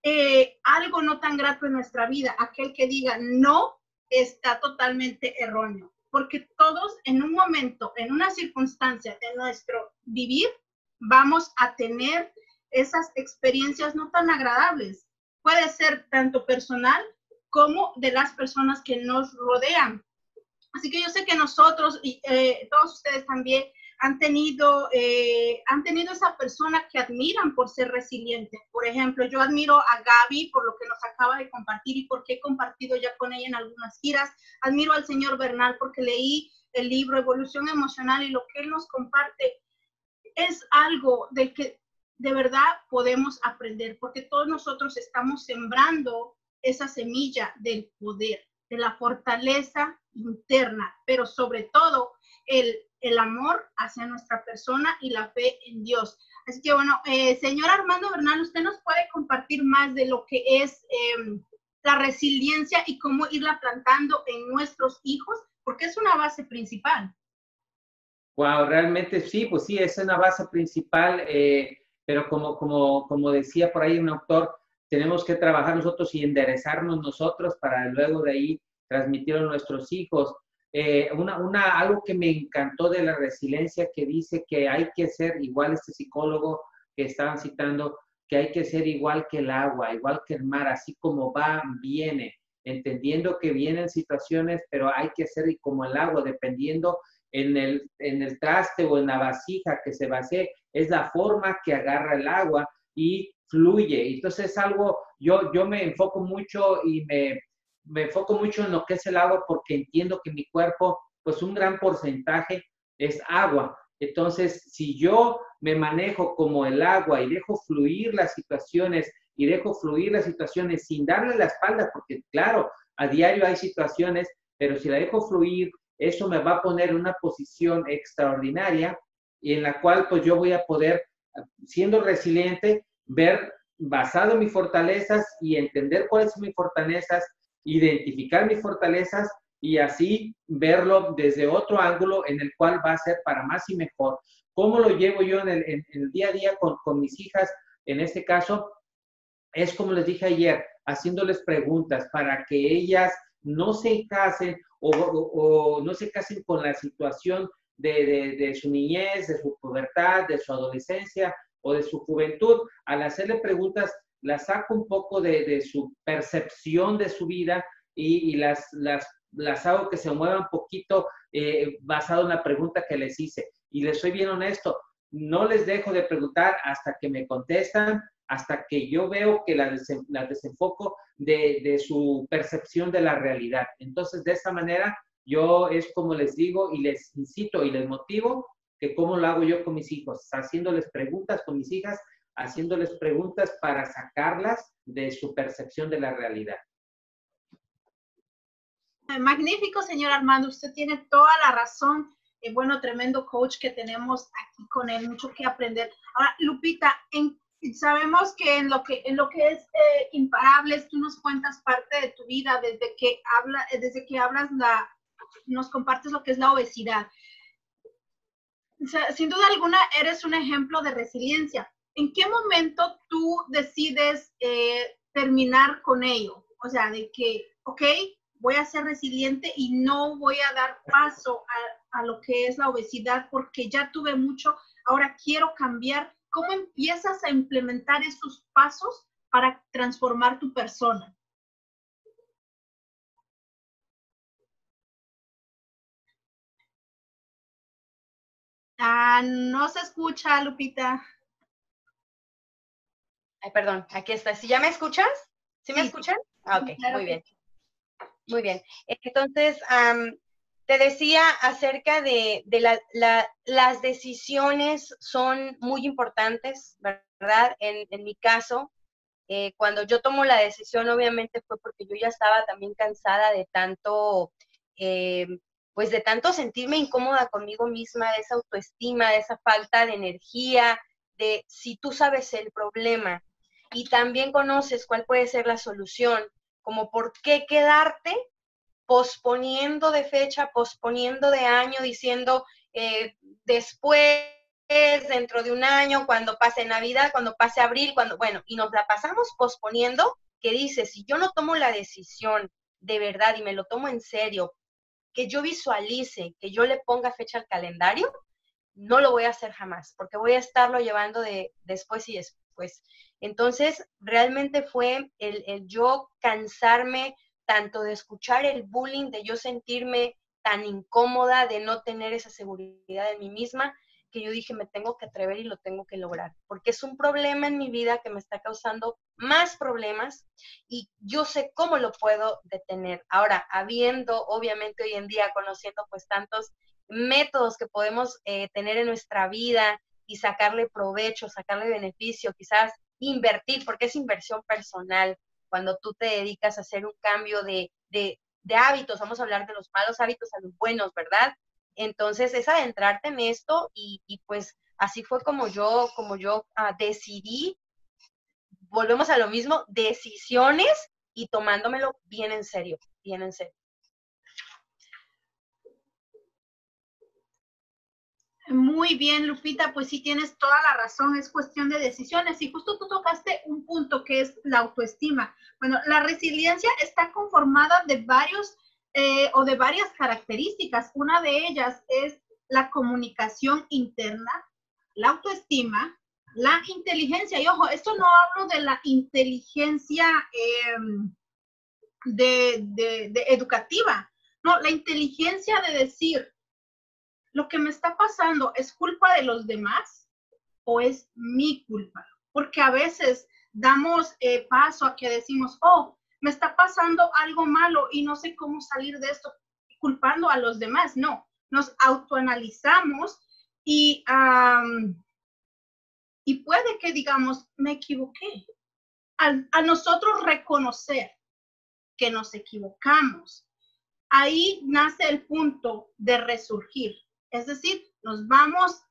eh, algo no tan grato en nuestra vida. Aquel que diga no está totalmente erróneo, porque todos en un momento, en una circunstancia de nuestro vivir, vamos a tener esas experiencias no tan agradables puede ser tanto personal como de las personas que nos rodean. Así que yo sé que nosotros y eh, todos ustedes también han tenido, eh, han tenido esa persona que admiran por ser resiliente. Por ejemplo, yo admiro a Gaby por lo que nos acaba de compartir y porque he compartido ya con ella en algunas giras. Admiro al señor Bernal porque leí el libro Evolución Emocional y lo que él nos comparte es algo del que de verdad podemos aprender, porque todos nosotros estamos sembrando esa semilla del poder, de la fortaleza interna, pero sobre todo el, el amor hacia nuestra persona y la fe en Dios. Así que bueno, eh, señor Armando Bernal, usted nos puede compartir más de lo que es em, la resiliencia y cómo irla plantando en nuestros hijos, porque es una base principal. Wow, realmente sí, pues sí, es una base principal. Eh, pero como, como, como decía por ahí un autor, tenemos que trabajar nosotros y enderezarnos nosotros para luego de ahí transmitirlo a nuestros hijos. Eh, una, una, algo que me encantó de la resiliencia que dice que hay que ser igual este psicólogo que estaban citando, que hay que ser igual que el agua, igual que el mar, así como va, viene, entendiendo que vienen situaciones, pero hay que ser como el agua, dependiendo en el, en el traste o en la vasija que se base, es la forma que agarra el agua y fluye. Entonces es algo, yo, yo me enfoco mucho y me, me enfoco mucho en lo que es el agua porque entiendo que mi cuerpo, pues un gran porcentaje es agua. Entonces, si yo me manejo como el agua y dejo fluir las situaciones y dejo fluir las situaciones sin darle la espalda, porque claro, a diario hay situaciones, pero si la dejo fluir, eso me va a poner en una posición extraordinaria y en la cual pues yo voy a poder, siendo resiliente, ver basado en mis fortalezas y entender cuáles son mis fortalezas, identificar mis fortalezas y así verlo desde otro ángulo en el cual va a ser para más y mejor. ¿Cómo lo llevo yo en el, día a día con, mis hijas? En este caso, es como les dije ayer, haciéndoles preguntas para que ellas no se casen o, no se casen con la situación de, su niñez, de su pubertad, de su adolescencia o de su juventud. Al hacerle preguntas, las saco un poco de, de su percepción de su vida y, las, las, las, hago que se muevan un poquito eh, basado en la pregunta que les hice. Y les soy bien honesto, no les dejo de preguntar hasta que me contestan, hasta que yo veo que la, la desenfoco de, de, su percepción de la realidad. Entonces, de esa manera, yo es como les digo y les incito y les motivo que cómo lo hago yo con mis hijos, haciéndoles preguntas con mis hijas, haciéndoles preguntas para sacarlas de su percepción de la realidad. Magnífico, señor Armando. Usted tiene toda la razón. Eh, bueno, tremendo coach que tenemos aquí con él, mucho que aprender. Ahora, Lupita, sabemos que en lo que en lo que es eh, imparables tú nos cuentas parte de tu vida desde que habla eh, desde que hablas la nos compartes lo que es la obesidad sin duda alguna eres un ejemplo de resiliencia en qué momento tú decides eh, terminar con ello o sea de que ok voy a ser resiliente y no voy a dar paso a, a lo que es la obesidad porque ya tuve mucho ahora quiero cambiar ¿cómo empiezas a implementar esos pasos para transformar tu persona? Ah, no se escucha, Lupita. Ay, perdón, aquí está. ¿Sí ya me escuchas? ¿Sí me escuchan? Ah, ok, muy bien. Muy bien. Entonces, te decía acerca de, las decisiones son muy importantes, ¿verdad? En, mi caso, eh, cuando yo tomo la decisión, obviamente fue porque yo ya estaba también cansada de tanto, eh, pues de tanto sentirme incómoda conmigo misma, de esa autoestima, de esa falta de energía, de si tú sabes el problema y también conoces cuál puede ser la solución, como por qué quedarte posponiendo de fecha, posponiendo de año, diciendo eh, después, dentro de un año, cuando pase Navidad, cuando pase abril, cuando, bueno, y nos la pasamos posponiendo, que dice, si yo no tomo la decisión de verdad y me lo tomo en serio, que yo visualice, que yo le ponga fecha al calendario, no lo voy a hacer jamás, porque voy a estarlo llevando de después y después. Entonces, realmente fue el, el yo cansarme, tanto de escuchar el bullying, de yo sentirme tan incómoda, de no tener esa seguridad en mí misma, que yo dije, me tengo que atrever y lo tengo que lograr, porque es un problema en mi vida que me está causando más problemas y yo sé cómo lo puedo detener. Ahora, habiendo, obviamente hoy en día, conociendo pues tantos métodos que podemos eh, tener en nuestra vida y sacarle provecho, sacarle beneficio, quizás invertir, porque es inversión personal, cuando tú te dedicas a hacer un cambio de, hábitos, vamos a hablar de los malos hábitos a los buenos, ¿verdad? Entonces es adentrarte en esto y, pues así fue como yo, como yo ah, decidí, volvemos a lo mismo, decisiones y tomándomelo bien en serio, bien en serio. Muy bien, Lupita, pues sí tienes toda la razón, es cuestión de decisiones y justo tú tocaste un punto que es la autoestima. Bueno, la resiliencia está conformada de varios eh, o de varias características. Una de ellas es la comunicación interna, la autoestima, la inteligencia. Y ojo, esto no hablo de la inteligencia em, de educativa, no, la inteligencia de decir, lo que me está pasando es culpa de los demás o es mi culpa. Porque a veces damos eh, paso a que decimos, oh, me está pasando algo malo y no sé cómo salir de esto culpando a los demás. No, nos autoanalizamos y, y puede que digamos, me equivoqué. a nosotros reconocer que nos equivocamos, ahí nace el punto de resurgir. Es decir, nos vamos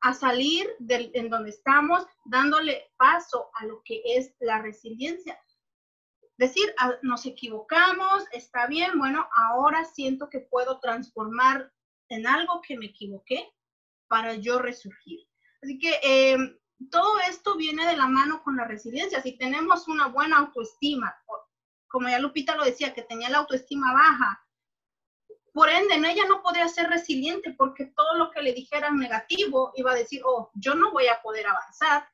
a salir del, en donde estamos, dándole paso a lo que es la resiliencia. Decir, ah, nos equivocamos, está bien, bueno, ahora siento que puedo transformar en algo que me equivoqué para yo resurgir. Así que em, todo esto viene de la mano con la resiliencia. Si tenemos una buena autoestima, como ya Lupita lo decía, que tenía la autoestima baja, por ende, ella no podría ser resiliente porque todo lo que le dijeran negativo iba a decir, oh, yo no voy a poder avanzar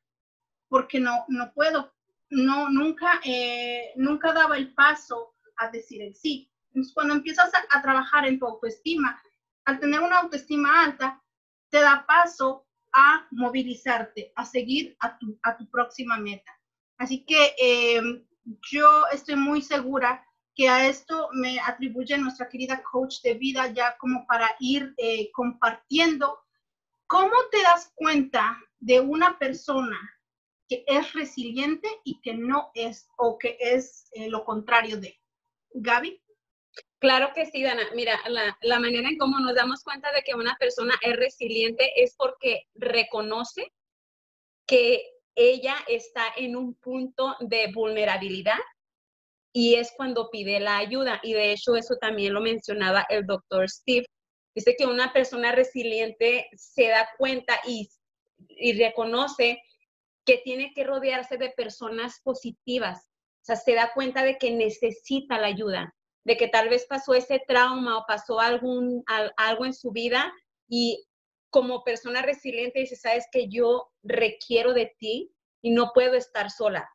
porque no, no puedo. No, nunca, eh, nunca daba el paso a decir el sí. Entonces, cuando empiezas a, trabajar en tu autoestima, al tener una autoestima alta, te da paso a movilizarte, a seguir a tu, a tu próxima meta. Así que eh, yo estoy muy segura que a esto me atribuye nuestra querida coach de vida ya como para ir eh, compartiendo. ¿Cómo te das cuenta de una persona que es resiliente y que no es o que es eh, lo contrario de? Gaby. Claro que sí, Dana. Mira, la, la, manera en cómo nos damos cuenta de que una persona es resiliente es porque reconoce que ella está en un punto de vulnerabilidad y es cuando pide la ayuda. Y de hecho eso también lo mencionaba el doctor Steve. Dice que una persona resiliente se da cuenta y, y reconoce que tiene que rodearse de personas positivas. O sea, se da cuenta de que necesita la ayuda, de que tal vez pasó ese trauma o pasó algún, algo en su vida y como persona resiliente dice, sabes que yo requiero de ti y no puedo estar sola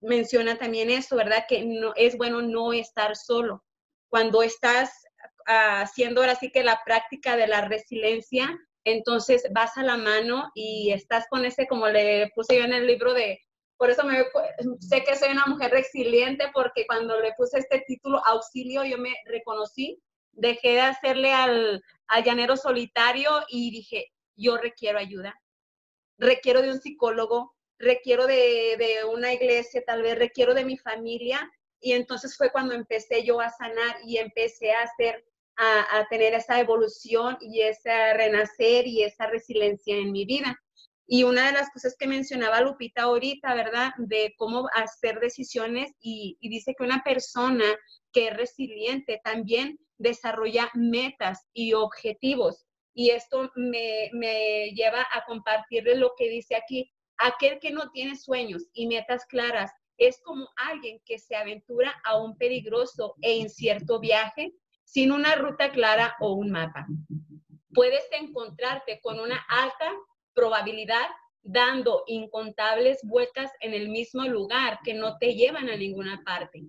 menciona también eso, ¿verdad? Que no, es bueno no estar solo. Cuando estás haciendo ahora sí que la práctica de la resiliencia, entonces vas a la mano y estás con ese, como le puse yo en el libro de, por eso me, sé que soy una mujer resiliente, porque cuando le puse este título, auxilio, yo me reconocí, dejé de hacerle al, al llanero solitario y dije, yo requiero ayuda, requiero de un psicólogo, requiero de, una iglesia, tal vez requiero de mi familia. Y entonces fue cuando empecé yo a sanar y empecé a hacer, a, tener esa evolución y ese renacer y esa resiliencia en mi vida. Y una de las cosas que mencionaba Lupita ahorita, ¿verdad? De cómo hacer decisiones y, dice que una persona que es resiliente también desarrolla metas y objetivos. Y esto me, me lleva a compartirle lo que dice aquí, Aquel que no tiene sueños y metas claras es como alguien que se aventura a un peligroso e incierto viaje sin una ruta clara o un mapa. Puedes encontrarte con una alta probabilidad dando incontables vueltas en el mismo lugar que no te llevan a ninguna parte.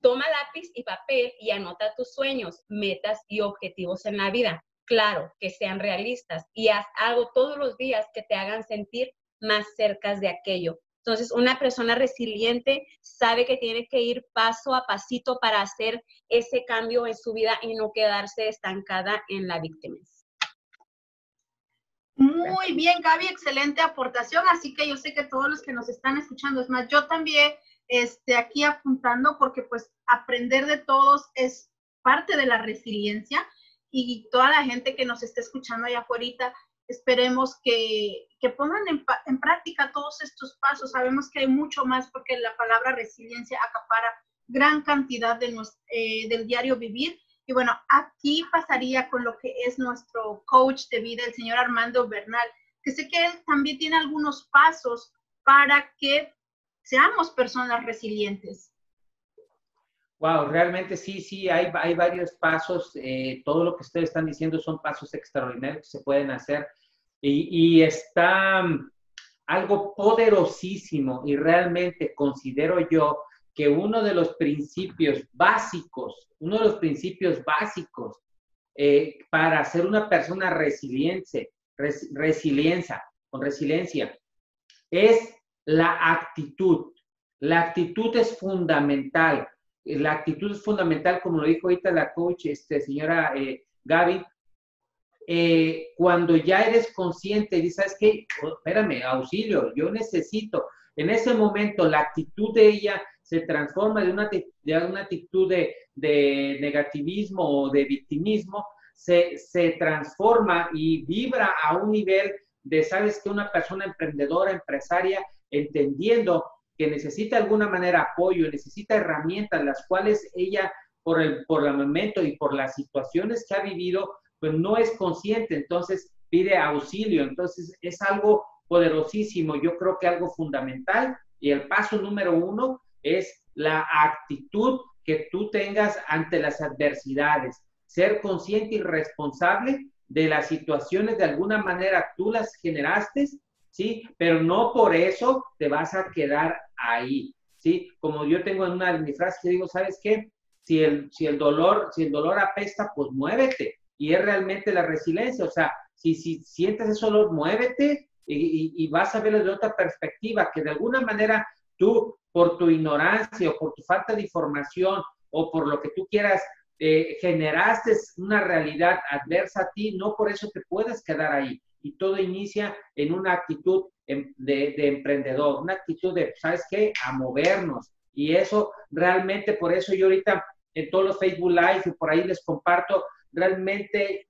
Toma lápiz y papel y anota tus sueños, metas y objetivos en la vida. Claro, que sean realistas y haz algo todos los días que te hagan sentir más cerca de aquello. Entonces, una persona resiliente sabe que tiene que ir paso a pasito para hacer ese cambio en su vida y no quedarse estancada en la víctima. Muy bien, Gaby, excelente aportación. Así que yo sé que todos los que nos están escuchando, es más, yo también este, aquí apuntando porque pues aprender de todos es parte de la resiliencia y toda la gente que nos está escuchando allá afuera esperemos que, pongan en, práctica todos estos pasos. Sabemos que hay mucho más porque la palabra resiliencia acapara gran cantidad de eh, del diario vivir. Y bueno, aquí pasaría con lo que es nuestro coach de vida, el señor Armando Bernal, que sé que él también tiene algunos pasos para que seamos personas resilientes. Wow, realmente sí, sí, hay, hay varios pasos. Eh, todo lo que ustedes están diciendo son pasos extraordinarios que se pueden hacer. Y, y está mm, algo poderosísimo y realmente considero yo que uno de los principios básicos, uno de los principios básicos eh, para ser una persona resiliente, resiliencia, con resiliencia, es la actitud. La actitud es fundamental la actitud es fundamental, como lo dijo ahorita la coach, este, señora eh, Gaby, eh, cuando ya eres consciente y dices, ¿sabes qué? Oh, espérame, auxilio, yo necesito. En ese momento la actitud de ella se transforma de una, de una actitud de, de, negativismo o de victimismo, se, se transforma y vibra a un nivel de, sabes que una persona emprendedora, empresaria, entendiendo que necesita de alguna manera apoyo, necesita herramientas, las cuales ella, por el, por el momento y por las situaciones que ha vivido, pues no es consciente, entonces pide auxilio. Entonces es algo poderosísimo, yo creo que algo fundamental. Y el paso número uno es la actitud que tú tengas ante las adversidades, ser consciente y responsable de las situaciones, de alguna manera tú las generaste, ¿sí? Pero no por eso te vas a quedar ahí, ¿sí? Como yo tengo en una de mis frases que digo, ¿sabes qué? Si el, si el dolor, si el dolor apesta, pues muévete. Y es realmente la resiliencia, o sea, si, si sientes ese dolor, muévete y, y vas a verlo de otra perspectiva, que de alguna manera tú, por tu ignorancia o por tu falta de información o por lo que tú quieras eh, generaste una realidad adversa a ti, no por eso te puedes quedar ahí. Y todo inicia en una actitud em, de, emprendedor, una actitud de, ¿sabes qué? A movernos. Y eso realmente, por eso yo ahorita en todos los Facebook Live y por ahí les comparto, realmente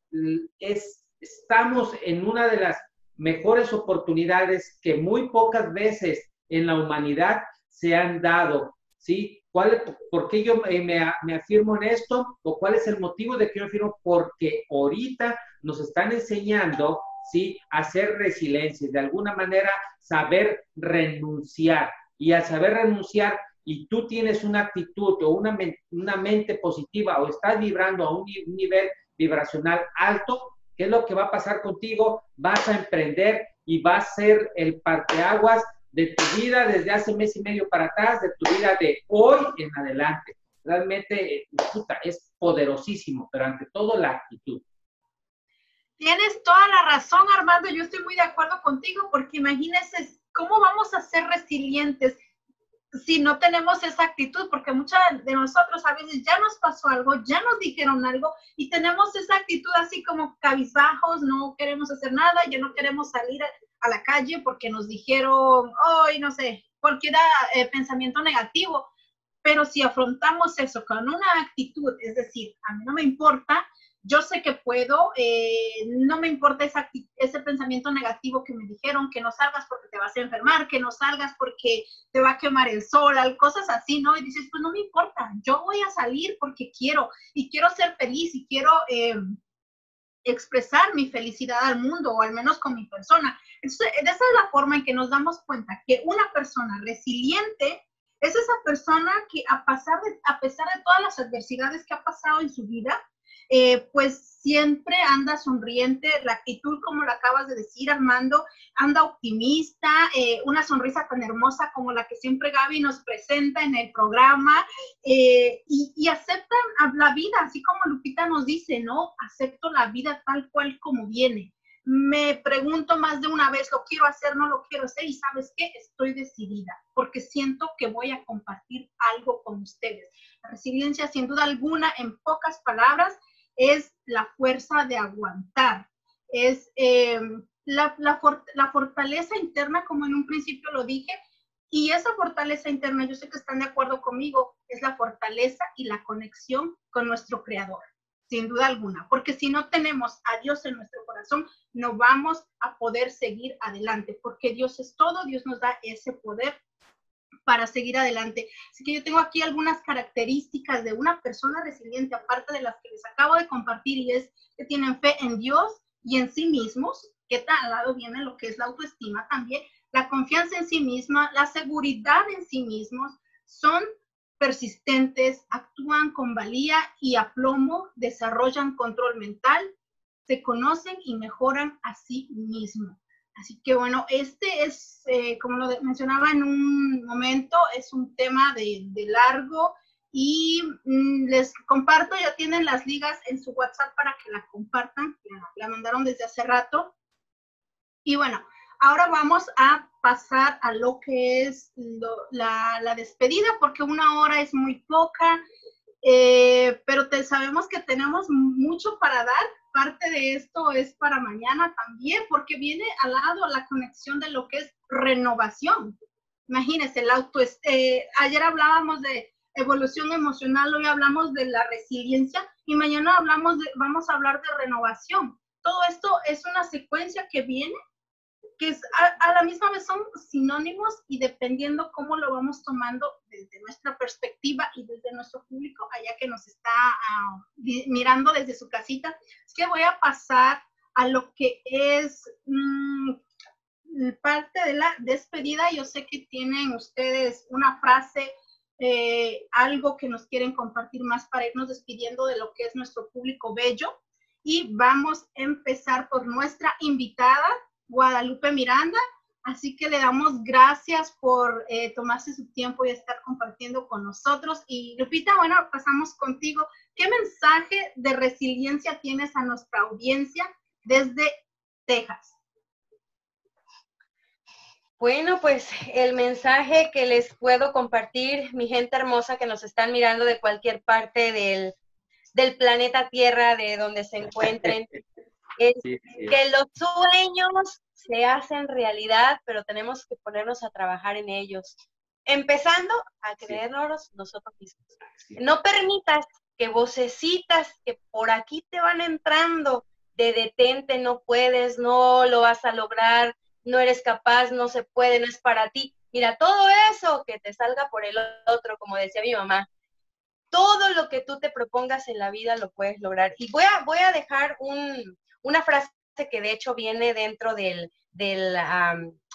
es, estamos en una de las mejores oportunidades que muy pocas veces en la humanidad se han dado, ¿sí? ¿Cuál, ¿Por qué yo me, afirmo en esto? ¿O cuál es el motivo de que yo afirmo? Porque ahorita nos están enseñando, ¿sí? A ser resiliencia, de alguna manera saber renunciar. Y al saber renunciar, y tú tienes una actitud o una, una mente positiva o estás vibrando a un, nivel vibracional alto, ¿qué es lo que va a pasar contigo? Vas a emprender y va a ser el parteaguas de tu vida desde hace mes y medio para atrás, de tu vida de hoy en adelante. Realmente, es poderosísimo, pero ante todo la actitud. Tienes toda la razón, Armando. Yo estoy muy de acuerdo contigo porque imagínese cómo vamos a ser resilientes si no tenemos esa actitud, porque muchas de nosotros a veces ya nos pasó algo, ya nos dijeron algo y tenemos esa actitud así como cabizbajos, no queremos hacer nada, ya no queremos salir a la calle porque nos dijeron, hoy no sé, cualquier eh, pensamiento negativo. Pero si afrontamos eso con una actitud, es decir, a mí no me importa, yo sé que puedo, eh, no me importa ese pensamiento negativo que me dijeron, que no salgas porque te vas a enfermar, que no salgas porque te va a quemar el sol, cosas así, ¿no? Y dices, pues no me importa, yo voy a salir porque quiero y quiero ser feliz y quiero eh, expresar mi felicidad al mundo o al menos con mi persona. Entonces, esa es la forma en que nos damos cuenta que una persona resiliente es esa persona que a, pasar de, a pesar de todas las adversidades que ha pasado en su vida, eh, pues siempre anda sonriente, la actitud, como lo acabas de decir, Armando, anda optimista, eh, una sonrisa tan hermosa como la que siempre Gaby nos presenta en el programa, eh, y, y, aceptan la vida, así como Lupita nos dice, ¿no? Acepto la vida tal cual como viene. Me pregunto más de una vez, ¿lo quiero hacer, no lo quiero hacer? Y sabes qué, estoy decidida, porque siento que voy a compartir algo con ustedes. La resiliencia, sin duda alguna, en pocas palabras, es la fuerza de aguantar, es em, la, fortaleza interna, como en un principio lo dije, y esa fortaleza interna, yo sé que están de acuerdo conmigo, es la fortaleza y la conexión con nuestro Creador, sin duda alguna, porque si no tenemos a Dios en nuestro corazón, no vamos a poder seguir adelante, porque Dios es todo, Dios nos da ese poder para seguir adelante. Así que yo tengo aquí algunas características de una persona resiliente, aparte de las que les acabo de compartir, y es que tienen fe en Dios y en sí mismos, que tal lado viene lo que es la autoestima también, la confianza en sí misma, la seguridad en sí mismos, son persistentes, actúan con valía y aplomo, desarrollan control mental, se conocen y mejoran a sí mismos. Así que bueno, este es, eh, como lo mencionaba en un momento, es un tema de, largo y mm, les comparto, ya tienen las ligas en su WhatsApp para que la compartan, la, mandaron desde hace rato. Y bueno, ahora vamos a pasar a lo que es la, despedida, porque una hora es muy poca, eh, pero te, sabemos que tenemos mucho para dar parte de esto es para mañana también, porque viene al lado la conexión de lo que es renovación. Imagínense, el auto, eh, ayer hablábamos de evolución emocional, hoy hablamos de la resiliencia y mañana hablamos de, vamos a hablar de renovación. Todo esto es una secuencia que viene que a, la misma vez son sinónimos y dependiendo cómo lo vamos tomando desde nuestra perspectiva y desde nuestro público, allá que nos está ah, mirando desde su casita, es que voy a pasar a lo que es mm, parte de la despedida. Yo sé que tienen ustedes una frase, eh, algo que nos quieren compartir más para irnos despidiendo de lo que es nuestro público bello. Y vamos a empezar por nuestra invitada, Guadalupe Miranda. Así que le damos gracias por eh, tomarse su tiempo y estar compartiendo con nosotros. Y Lupita, bueno, pasamos contigo. ¿Qué mensaje de resiliencia tienes a nuestra audiencia desde Texas? Bueno, pues el mensaje que les puedo compartir, mi gente hermosa que nos están mirando de cualquier parte del, del planeta Tierra, de donde se encuentren, es que los sueños se hacen realidad, pero tenemos que ponernos a trabajar en ellos. Empezando a creernos nosotros mismos. No permitas que vocecitas que por aquí te van entrando de detente, no puedes, no lo vas a lograr, no eres capaz, no se puede, no es para ti. Mira, todo eso que te salga por el otro, como decía mi mamá, todo lo que tú te propongas en la vida lo puedes lograr. Y voy a, voy a dejar un, una frase que de hecho viene dentro del, del,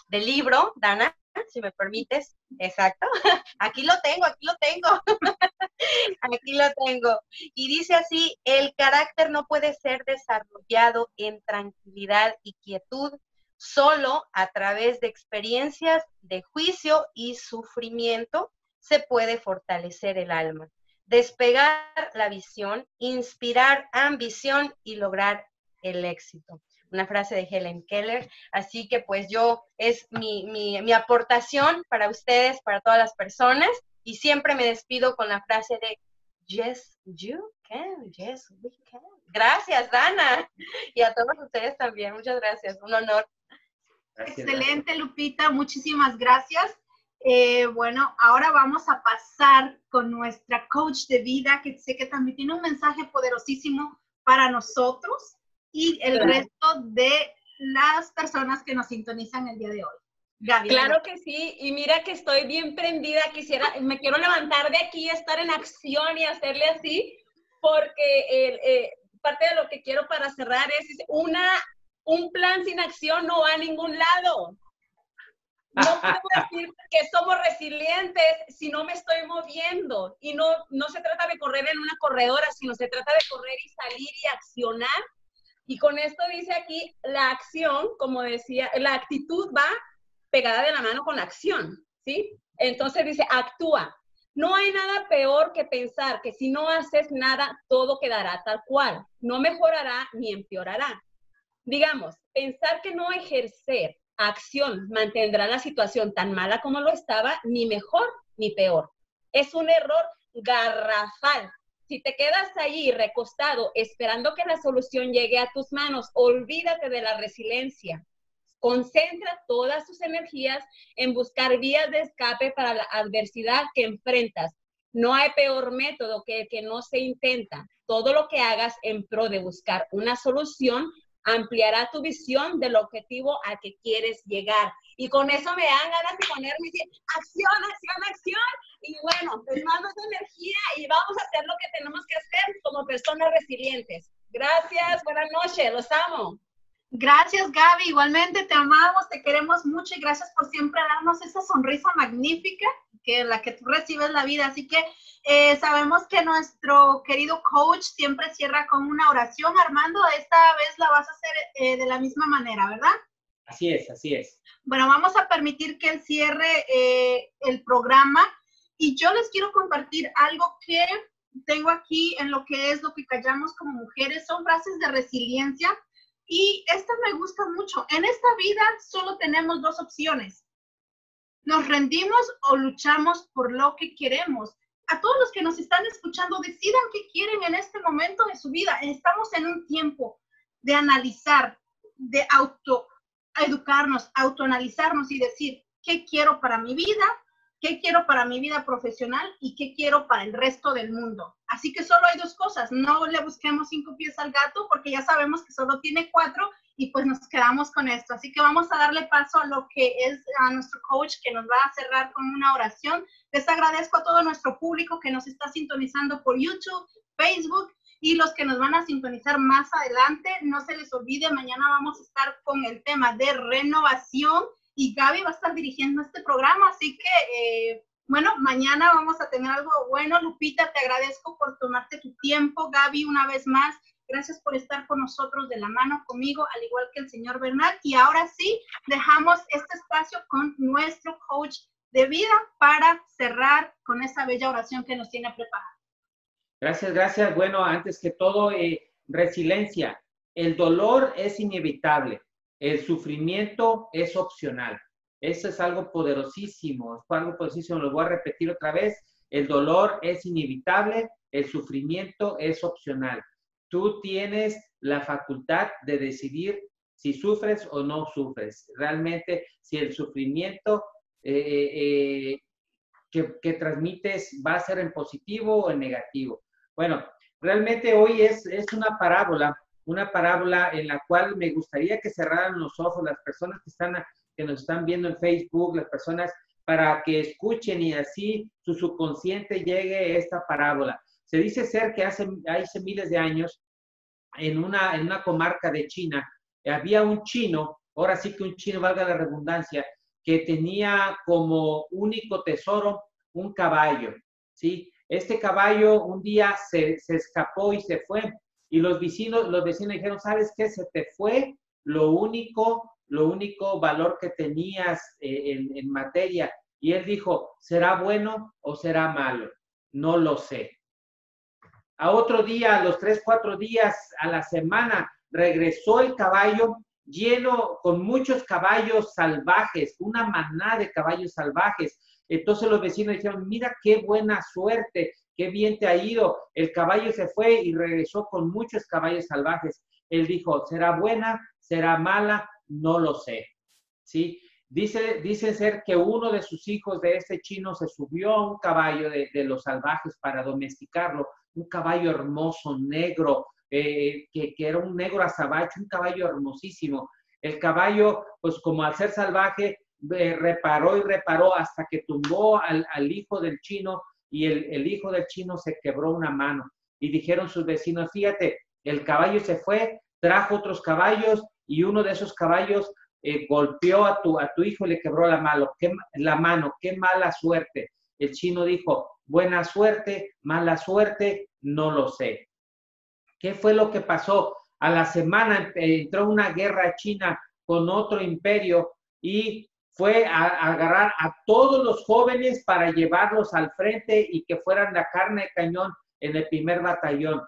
del libro, Dana, si me permites. Exacto. Aquí lo tengo, aquí lo tengo. aquí lo tengo. Y dice así, el carácter no puede ser desarrollado en tranquilidad y quietud solo a través de experiencias de juicio y sufrimiento se puede fortalecer el alma, despegar la visión, inspirar ambición y lograr el éxito. Una frase de Helen Keller. Así que pues yo es mi, mi, aportación para ustedes, para todas las personas. Y siempre me despido con la frase de Yes, you can. Yes, we can. Gracias, Dana. Y a todos ustedes también. Muchas gracias. Un honor. Excelente, Lupita. Muchísimas gracias. Eh, bueno, ahora vamos a pasar con nuestra coach de vida, que sé que también tiene un mensaje poderosísimo para nosotros y el resto de las personas que nos sintonizan el día de hoy. claro que sí, y mira que estoy bien prendida, quisiera, me quiero levantar de aquí, estar en acción y hacerle así, porque eh, parte de lo que quiero para cerrar es una, un plan sin acción no va a ningún lado. No puedo decir que somos resilientes si no me estoy moviendo. Y no, no se trata de correr en una corredora, sino se trata de correr y salir y accionar y con esto dice aquí, la acción, como decía, la actitud va pegada de la mano con la acción, ¿sí? Entonces dice, actúa. No hay nada peor que pensar que si no haces nada, todo quedará tal cual. No mejorará ni empeorará. Digamos, pensar que no ejercer acción mantendrá la situación tan mala como lo estaba, ni mejor ni peor. Es un error garrafal si te quedas allí recostado esperando que la solución llegue a tus manos, olvídate de la resiliencia. Concentra todas tus energías en buscar vías de escape para la adversidad que enfrentas. No hay peor método que el que no se intenta. Todo lo que hagas en pro de buscar una solución ampliará tu visión del objetivo al que quieres llegar. Y con eso me dan ganas de ponerme y acción, acción, acción. Y bueno, pues mando esa energía y vamos a hacer lo que tenemos que hacer como personas resilientes. Gracias, buenas noches, los amo. Gracias, Gaby. Igualmente te amamos, te queremos mucho y gracias por siempre darnos esa sonrisa magnífica que la que tú recibes la vida. Así que eh, sabemos que nuestro querido coach siempre cierra con una oración. Armando, esta vez la vas a hacer eh, de la misma manera, ¿verdad? Así es, así es. Bueno, vamos a permitir que él cierre eh, el programa y yo les quiero compartir algo que tengo aquí en lo que es lo que callamos como mujeres. Son frases de resiliencia y esta me gusta mucho. En esta vida solo tenemos dos opciones. Nos rendimos o luchamos por lo que queremos a todos los que nos están escuchando, decidan qué quieren en este momento de su vida. Estamos en un tiempo de analizar, de auto educarnos, autoanalizarnos y decir qué quiero para mi vida, qué quiero para mi vida profesional y qué quiero para el resto del mundo. Así que solo hay dos cosas, no le busquemos cinco pies al gato porque ya sabemos que solo tiene cuatro y pues nos quedamos con esto. Así que vamos a darle paso a lo que es a nuestro coach que nos va a cerrar con una oración. Les agradezco a todo nuestro público que nos está sintonizando por YouTube, Facebook y los que nos van a sintonizar más adelante. No se les olvide, mañana vamos a estar con el tema de renovación y Gaby va a estar dirigiendo este programa, así que eh, bueno, mañana vamos a tener algo bueno. Lupita, te agradezco por tomarte tu tiempo. Gaby, una vez más, Gracias por estar con nosotros de la mano conmigo, al igual que el señor Bernal. Y ahora sí, dejamos este espacio con nuestro coach de vida para cerrar con esa bella oración que nos tiene preparada. Gracias, gracias. Bueno, antes que todo, eh, resiliencia. El dolor es inevitable, el sufrimiento es opcional. Eso es algo poderosísimo, es algo poderosísimo, lo voy a repetir otra vez. El dolor es inevitable, el sufrimiento es opcional. Tú tienes la facultad de decidir si sufres o no sufres. Realmente, si el sufrimiento eh, eh, que, transmites va a ser en positivo o en negativo. Bueno, realmente hoy es, es una parábola, una parábola en la cual me gustaría que cerraran los ojos las personas que, están, que nos están viendo en Facebook, las personas para que escuchen y así su subconsciente llegue esta parábola. Se dice ser que hace, hace miles de años, en una, en una comarca de China, había un chino, ahora sí que un chino, valga la redundancia, que tenía como único tesoro un caballo, ¿sí? Este caballo un día se, se escapó y se fue. Y los vecinos, los vecinos dijeron, ¿sabes qué? Se te fue lo único, lo único valor que tenías eh, en, en materia. Y él dijo, ¿será bueno o será malo? No lo sé. A otro día, a los tres, cuatro días a la semana, regresó el caballo lleno con muchos caballos salvajes, una manada de caballos salvajes. Entonces los vecinos dijeron, mira qué buena suerte, qué bien te ha ido. El caballo se fue y regresó con muchos caballos salvajes. Él dijo, ¿será buena? ¿Será mala? No lo sé. ¿Sí? Dice, dice ser que uno de sus hijos de este chino se subió a un caballo de, los salvajes para domesticarlo, un caballo hermoso, negro, eh, que, era un negro azabache, un caballo hermosísimo. El caballo, pues como al ser salvaje, eh, reparó y reparó hasta que tumbó al, hijo del chino y el, el, hijo del chino se quebró una mano. Y dijeron sus vecinos, fíjate, el caballo se fue, trajo otros caballos y uno de esos caballos eh, golpeó a tu, a tu hijo y le quebró la mano, qué, la mano, qué mala suerte. El chino dijo, buena suerte, mala suerte, no lo sé. ¿Qué fue lo que pasó? A la semana entró una guerra china con otro imperio y fue a, agarrar a todos los jóvenes para llevarlos al frente y que fueran la carne de cañón en el primer batallón.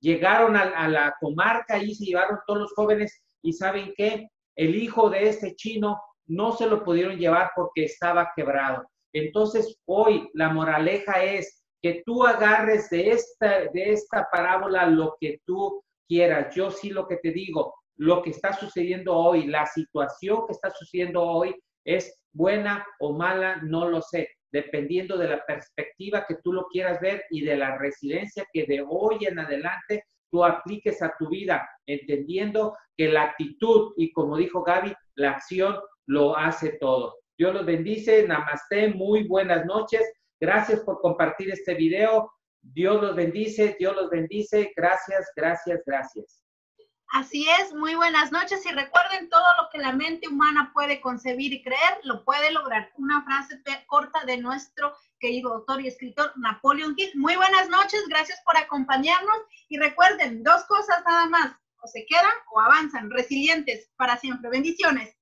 Llegaron a, a la comarca y se llevaron todos los jóvenes y ¿saben qué? El hijo de este chino no se lo pudieron llevar porque estaba quebrado. Entonces, hoy la moraleja es que tú agarres de esta, de esta parábola lo que tú quieras. Yo sí lo que te digo, lo que está sucediendo hoy, la situación que está sucediendo hoy es buena o mala, no lo sé, dependiendo de la perspectiva que tú lo quieras ver y de la resiliencia que de hoy en adelante tú apliques a tu vida, entendiendo que la actitud y como dijo Gaby, la acción lo hace todo. Dios los bendice, namaste, muy buenas noches. Gracias por compartir este video. Dios los bendice, Dios los bendice. Gracias, gracias, gracias. Así es, muy buenas noches y recuerden todo lo que la mente humana puede concebir y creer, lo puede lograr. Una frase corta de nuestro querido autor y escritor Napoleon Hill. Muy buenas noches, gracias por acompañarnos y recuerden dos cosas nada más, o se quedan o avanzan, resilientes para siempre. Bendiciones.